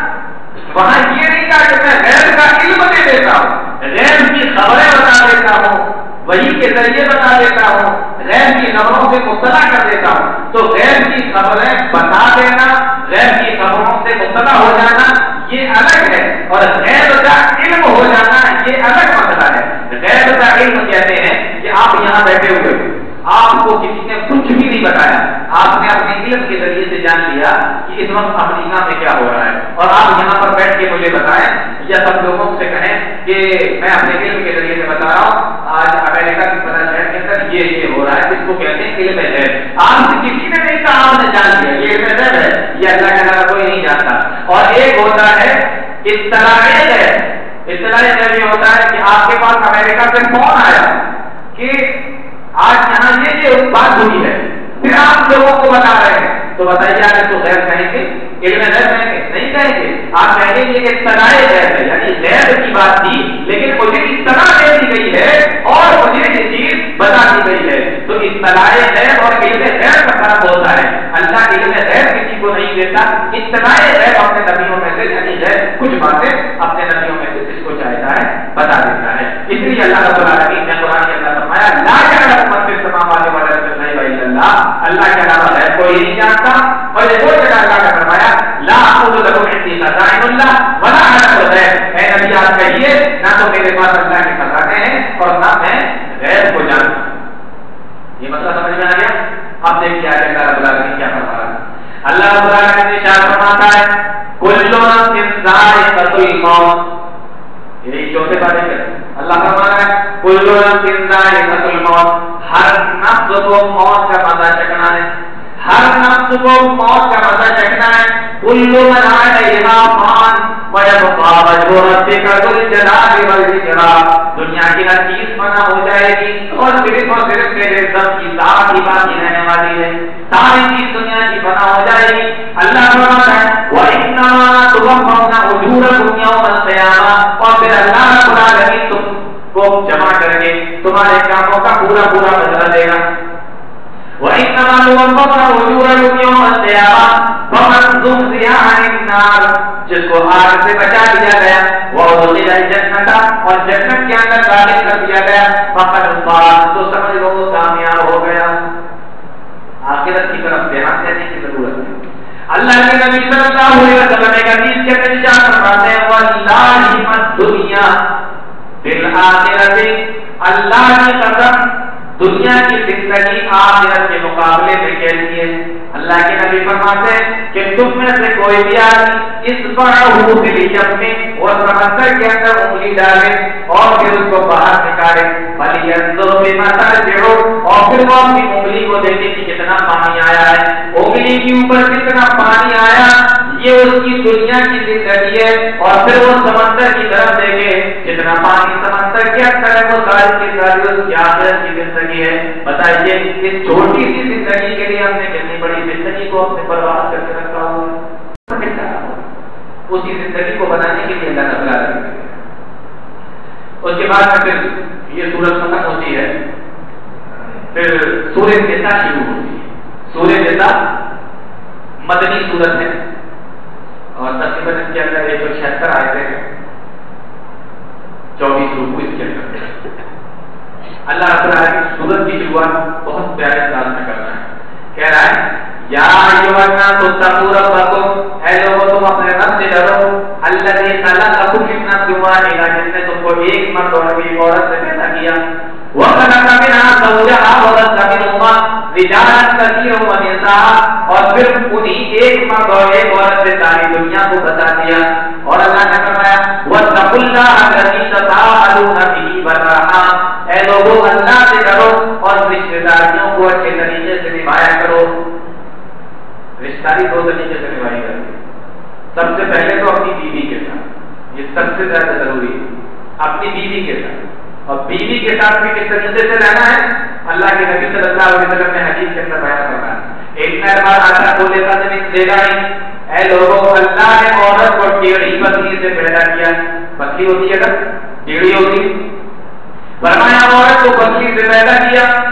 وہاں یہ نہیں کہا کہ میں غیر کا علم دے دیتا ہوں، غیر کی خبریں بتا دیتا ہوں، وہی کے ذریعے بتا دیتا ہوں، غیر کی خبروں سے مبتلا کر دیتا ہوں۔ تو غیر کی خبریں بتا دینا، غیر کی خبروں سے مبتلا ہو جانا، یہ الگ ہے۔ اور غیر کا علم ہو جانا، یہ الگ مسئلہ ہے۔ غیر کا علم کہتے ہیں کہ آپ یہاں بیٹھے ہوئے آپ کو کسی نے کچھ بھی نہیں بتایا۔ آپ نے اپنے علم کے ذریعے سے جان لیا کہ اس وقت امریکہ میں کیا ہو رہا ہے۔ اور آپ یہاں پر بیٹھ کے مجھے بتائیں یا سب لوگوں سے کہیں کہ میں اپنے علم کے ذریعے سے بتا رہا ہوں، آج امریکہ کی پتہ شہر کے اندر یہ یہ ہو رہا ہے، جس کو کہتے ہیں علم ہے۔ آپ سے کسی نے نہیں کہا، آپ نے جان لیا یہ علم ہے۔ یہ اللہ کے علاوہ کوئی نہیں جانتا۔ اور ایک ہوتا ہے اطلاع ہے اطلاع یہ ہوتا ہے کہ آپ کے پاس امریکہ سے فون آیا؟ کہ آج یہاں یہ بات ہوئی ہے۔ پھر آپ لوگوں کو بتا رہے ہیں۔ تو بتائیے آپ اس کو غیر کہیں گے؟ علم غیر کہیں گے؟ نہیں کہیں گے۔ آپ کہیں گے کہ اطلاع غیر ہے یعنی غیر کی بات تھی، لیکن مجھے اطلاع دے دی گئی ہے اور مجھے یہ چیز بتا دی گئی ہے۔ تو اطلاع غیر اور علم غیر کا فرق ہوتا ہے۔ اللہ علم غیر کسی کو نہیں دیتا، اطلاع غیر اپنے نبیوں میں سے یعنی غیر کچھ باتیں اپنے نبیوں میں سے جس کو چاہتا ہے، بتا دیتا ہے۔ اس لیے اللہ رب العالمین نے قرآن کے اندر فرمایا، لا يعلم من في السماوات والارض اللہ اللہ کے علاوہ غیب کوئی نہیں جانتا۔ اور ایک اور جگہ اللہ نے فرمایا، لا اقول لكم عندي خزائن الله ولا اعلم الغيب اے نبی، آپ کہیے، نہ تو میرے پاس اللہ کے خزانے ہیں اور نہ میں غیب کو جانتا۔ یہ مسئلہ سمجھ میں آ گیا؟ اب دیکھیے آگے اللہ رب العالمین کیا فرما رہا ہے۔ اللہ رب العالمین نے ارشاد فرماتا ہے، کل نفس ذائقۃ الموت یہی چوتھے بارے میں۔ اللہ فرماتا ہے کل نفس ذائقۃ الموت ہر نفس کو موت کا مزہ چکھنا ہے۔ ہر نفس کو موت کا مزہ چکھنا ہے۔ کل من علیہا فان ویبقى وجه ربك ذو الجلال والاکرام دنیا کی ہر چیز فنا ہو جائے گی اور صرف اور صرف میرے رب کی ذات ہی باقی رہنے والی ہے۔ ساری چیز دنیا کی فنا ہو جائے گی۔ اللہ فرماتا ہے، وَإِنَّمَا تُوَفَّوْنَ أُجُورَكُمْ يَوْمَ الْقِيَامَةِ۔ اور پھر اللہ رب العالمین تم کو جمع کر کے تمہارے کاموں کا پورا پورا بدلہ دے گا۔ وَإِنَّمَا تُوَفَّوْنَ أُجُورَكُمْ يَوْمَ الْقِيَامَةِ فَمَنْ زُحْزِحَ عَنِ النَّارِ جس کو آگ سے بچا دیا گیا وہ ادخل اور جنت کے اندر داخل کر دیا گیا۔ فقط فاز تو سمجھ لو وہ کامیاب ہو گیا۔ آخرت کی طرف دھیان دینے کی ضرورت ہے۔ اللہ کے نبی صلی اللہ علیہ وسلم ایک حدیث کے اندر ارشاد فرماتے ہیں واللہ مد دنیا اللہ کی قسم دنیا کی زندگی آخرت کے مقابلے میں کیسی ہے؟ اللہ کے نبی فرماتے ہیں کہ تم میں سے کوئی بھی آدمی اس بڑا کے لیے اپنے اور سمندر کے اندر انگلی ڈالے اور پھر اس کو باہر نکالے بھلی اندر میں مسل جڑو اور پھر وہ اپنی انگلی کو دیکھے کہ کتنا پانی آیا ہے۔ انگلی کے اوپر کتنا پانی آیا، یہ اس کی دنیا کی زندگی ہے۔ اور پھر وہ سمندر کی طرف دیکھے کتنا پانی سمندر کے اندر ہے، وہ ساری کی ساری اس کی آخرت کی زندگی ہے۔ بتائیے، اس چھوٹی سی زندگی کے لیے ہم نے کتنی بڑی زندگی کو اپنے برباد کر کے رکھا ہوا ہے اسی زندگی کو بنانے کے لیے اللہ تعالیٰ کے بعد پھر یہ سورج ختم ہوتی ہے۔ پھر سورج نیتا شروع ہوتی ہے۔ سورج نیتا مدنی سورت ہے۔ اور تقریباً کے اندر ایک سو چھہتر آئے تھے چوبیس روپو اس کے اندر۔ اللہ رب العالمین سورت کی شروعات بہت پیارے انداز میں کر رہا ہے۔ کہہ رہا ہے یا ایوہنا تتقوا ربکم، اے لوگوں تم اپنے رب سے ڈرو۔ اللہ خلقکم من نفس واحدہ، جس نے تم کو ایک مرد اور ایک عورت سے پیدا کیا۔ وخلق منها زوجها وبث منهما رجالا كثيرا ونساء اور پھر انہی ایک مرد اور ایک عورت سے ساری دنیا کو بتا دیا۔ اور اللہ نے فرمایا، واتقوا الله الذي تساءلون به والارحام۔ اے لوگوں اللہ سے ڈرو اور رشتہ داریوں کو اچھے طریقے سے نبھایا کرو۔ رشتہ ہی دو طریقے سے نبھائی کرتی سب سے پہلے تو اپنی بیوی کے ساتھ۔ یہ سب سے زیادہ ضروری ہے۔ اپنی بیوی کے ساتھ۔ اور بیوی کے ساتھ بھی کس طریقے سے رہنا ہے؟ اللہ کے نبی صلی اللہ علیہ وسلم نے حدیث کے اندر بیان کرنا ہے ایک نئے بار آتا کو لیتا سے دے گا ہی۔ اے لوگوں اللہ نے عورت کو ٹیڑھی بکری سے پیدا کیا۔ بکری ہوتی ہے نا، ٹیڑھی ہوتی فرمایا، عورت کو بکری سے پیدا کیا۔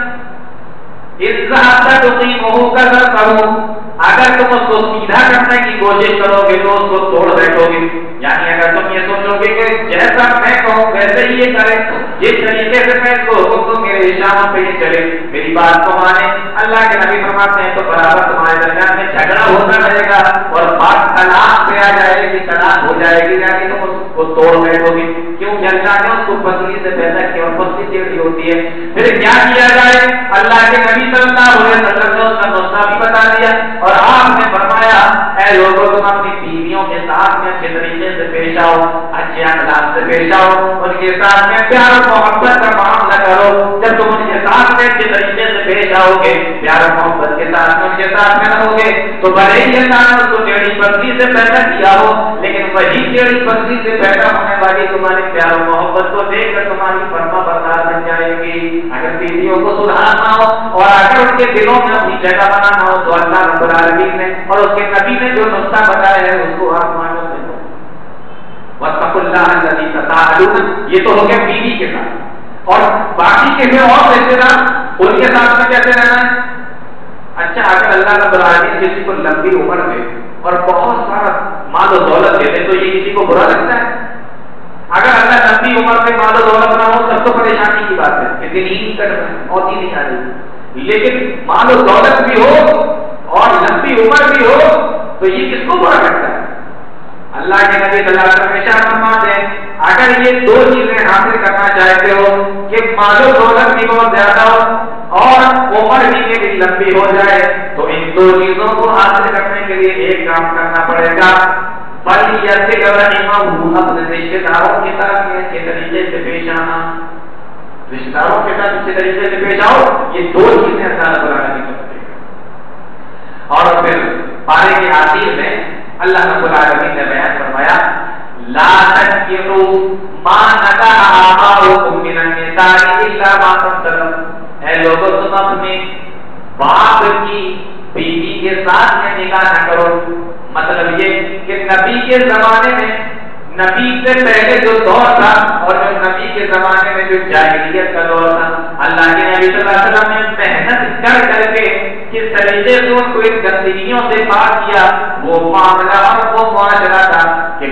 اس کا تقیمہ کا کرو اگر تم اس کو سیدھا کرنے کی کوشش کرو گے تو اس کو توڑ بیٹھو گے۔ یعنی اگر تم یہ سوچو گے کہ جیسا میں کہوں ویسے ہی یہ کرے، جس طریقے سے میں اس کو حکم دوں، میرے اشاروں پہ یہ چلے۔ میری بات کو مانے۔ اللہ کے نبی فرماتے ہیں تو برابر تمہارے درمیان میں جھگڑا ہوتا رہے گا اور بات طلاق پہ آ جائے گی طلاق ہو جائے گی یعنی تم اس کو توڑ بیٹھو گے۔ کیوں کہ اللہ نے اس کو پتلی سے پیدا کیا اور پتلی ٹیڑھی ہوتی ہے۔ پھر کیا کیا جائے؟ اللہ کے نبی صلی اللہ علیہ وسلم نے اس کا نسخہ بھی بتا دیا اور آپ نے فرمایا اے لوگوں تم اپنی بیویوں کے ساتھ میں اچھے طریقے سے پیش آؤ، اچھے انداز سے پیش آؤ، ان کے ساتھ میں پیار محبت کا معاملہ کرو۔ جب تم ان کے ساتھ میں اچھے طریقے سے پیش آؤ گے پیار محبت کے ساتھ میں ان کے ساتھ میں رہو گے تو بھلے ہی انسان اس کو ٹیڑھی پتلی سے پیدا کیا ہو، لیکن وہی ٹیڑھی پتلی سے پیدا ہونے والی تمہاری پیار و محبت کو دیکھ کر تمہاری فرما بردار بن جائے گی۔ اگر بیویوں کو سدھارنا ہو، اور اگر ان کے دلوں میں اپنی جگہ بنانا ہو، تو اللہ رب العالمین نے اور اس کے نبی نے جو نسخہ بتایا ہے، اس کو آپ مانو سے وَاتَّقُوا اللَّهَ الَّذِي تَسَاءَلُونَ۔ یہ تو ہو گیا بیوی کے ساتھ۔ اور باقی کے جو اور رشتے دار ان کے ساتھ میں کیسے رہنا ہے؟ اچھا اگر اللہ رب العالمین کسی کو لمبی عمر دے اور بہت سارا مال و دولت دے دے، تو یہ کسی کو برا لگتا ہے؟ اگر اللہ لمبی عمر میں مال و دولت نہ ہو تب تو پریشانی کی بات ہے کہ دل ہی کر ہوتی نہیں آ رہی۔ لیکن مال و دولت بھی ہو اور لمبی عمر بھی ہو، تو یہ کس کو برا کرتا ہے؟ اللہ کے نبی صلی اللہ علیہ وسلم ہمیشہ فرماتے ہیں اگر یہ دو چیزیں حاصل کرنا چاہتے ہو کہ مال و دولت بھی بہت زیادہ ہو اور عمر بھی میری لمبی ہو جائے، تو ان دو چیزوں کو حاصل کرنے کے لیے ایک کام کرنا پڑے گا۔ بلکہ بل یہ اپنے رشتے داروں کے ساتھ اچھے طریقے سے پیش آنا۔ رشتے داروں کے ساتھ اچھے طریقے سے پیش آؤ، یہ دو چیزیں اللہ بنانے کی کرتے اور پھر پارے کے آخر میں اللہ رب العالمین نے بیان فرمایا لا تنكحوا ما نكح آباؤكم من النساء الا ما قد سلف اے لوگوں، تم اپنے باپ کی بیوی کے ساتھ میں نکاح نہ کرو. مطلب یہ کہ نبی کے زمانے میں، نبی سے پہلے جو دور تھا اور جو نبی کے زمانے میں جو جاہلیت کا دور تھا، اللہ کے نبی صلی اللہ علیہ وسلم نے محنت کر کر کے کس طریقے سے ان کو ان گندگیوں سے پاک کیا، وہ معاملہ اور وہ معاشرہ تھا۔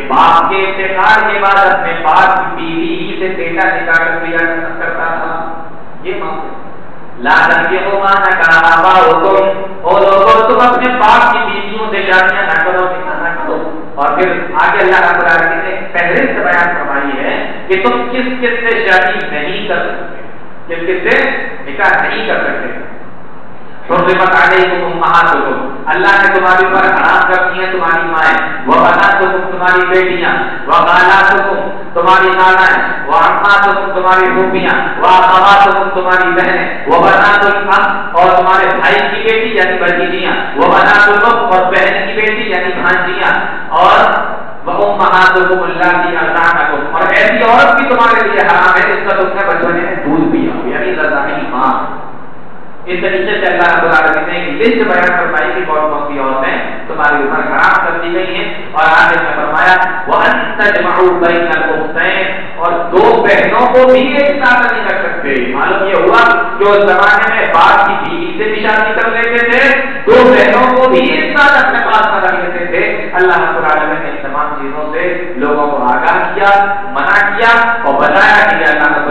باپ کے افتخار کے بعد اپنے باپ کی بیوی ہی سے بیٹا نکال کر دیا کرتا تھا۔ یہ معاملہ لا تنکحوا ما نکح آباؤکم۔ او لوگوں، تم اپنے باپ کی بیویوں سے شادیاں نہ کرو، نکاح نہ کرو۔ اور پھر آگے اللہ رب العالمین نے پہلے سے بیان فرمائی ہے کہ تم کس کس سے شادی نہیں کر سکتے، کس کس سے نکاح نہیں کر سکتے۔ حرمت علیکم امہاتکم اللہ نے تمہارے اوپر حرام کر دی ہیں تمہاری مائیں۔ وہ بناتکم تمہاری بیٹیاں۔ وہ تمہاری نانائیں۔ وہ عماتکم تمہاری پھوپھیاں وہ تمہاری بہنیں۔ وہ بنات اور تمہارے بھائی کی بیٹی یعنی بھتیجیاں۔ وہ بنات اور بہن کی بیٹی یعنی بھانجیاں۔ اور وہ امہاتکم اللہ کی ارزانکم اور ایسی عورت بھی تمہارے لیے حرام ہے جس کا تم نے بچپنے میں دودھ پیا یعنی رضائی ماں اس طریقے سے اللہ رب العالمین نے ایک لسٹ بیان فرمائی کہ کون کون سی عورتیں تمہاری عمر خراب کر دی گئی ہیں اور آگے میں فرمایا فرمایا وَأَن تَجْمَعُوا بَيْنَ اور دو بہنوں کو بھی ایک ساتھ نہیں رکھ سکتے۔ معلوم یہ ہوا کہ اس زمانے میں باپ کی بیوی سے بھی شادی کر لیتے تھے، دو بہنوں کو بھی ایک ساتھ اپنے پاس نہ رکھ لیتے تھے۔ اللہ رب العالمین نے ان تمام چیزوں سے لوگوں کو آگاہ کیا، منع کیا اور بتایا کہ اللہ رب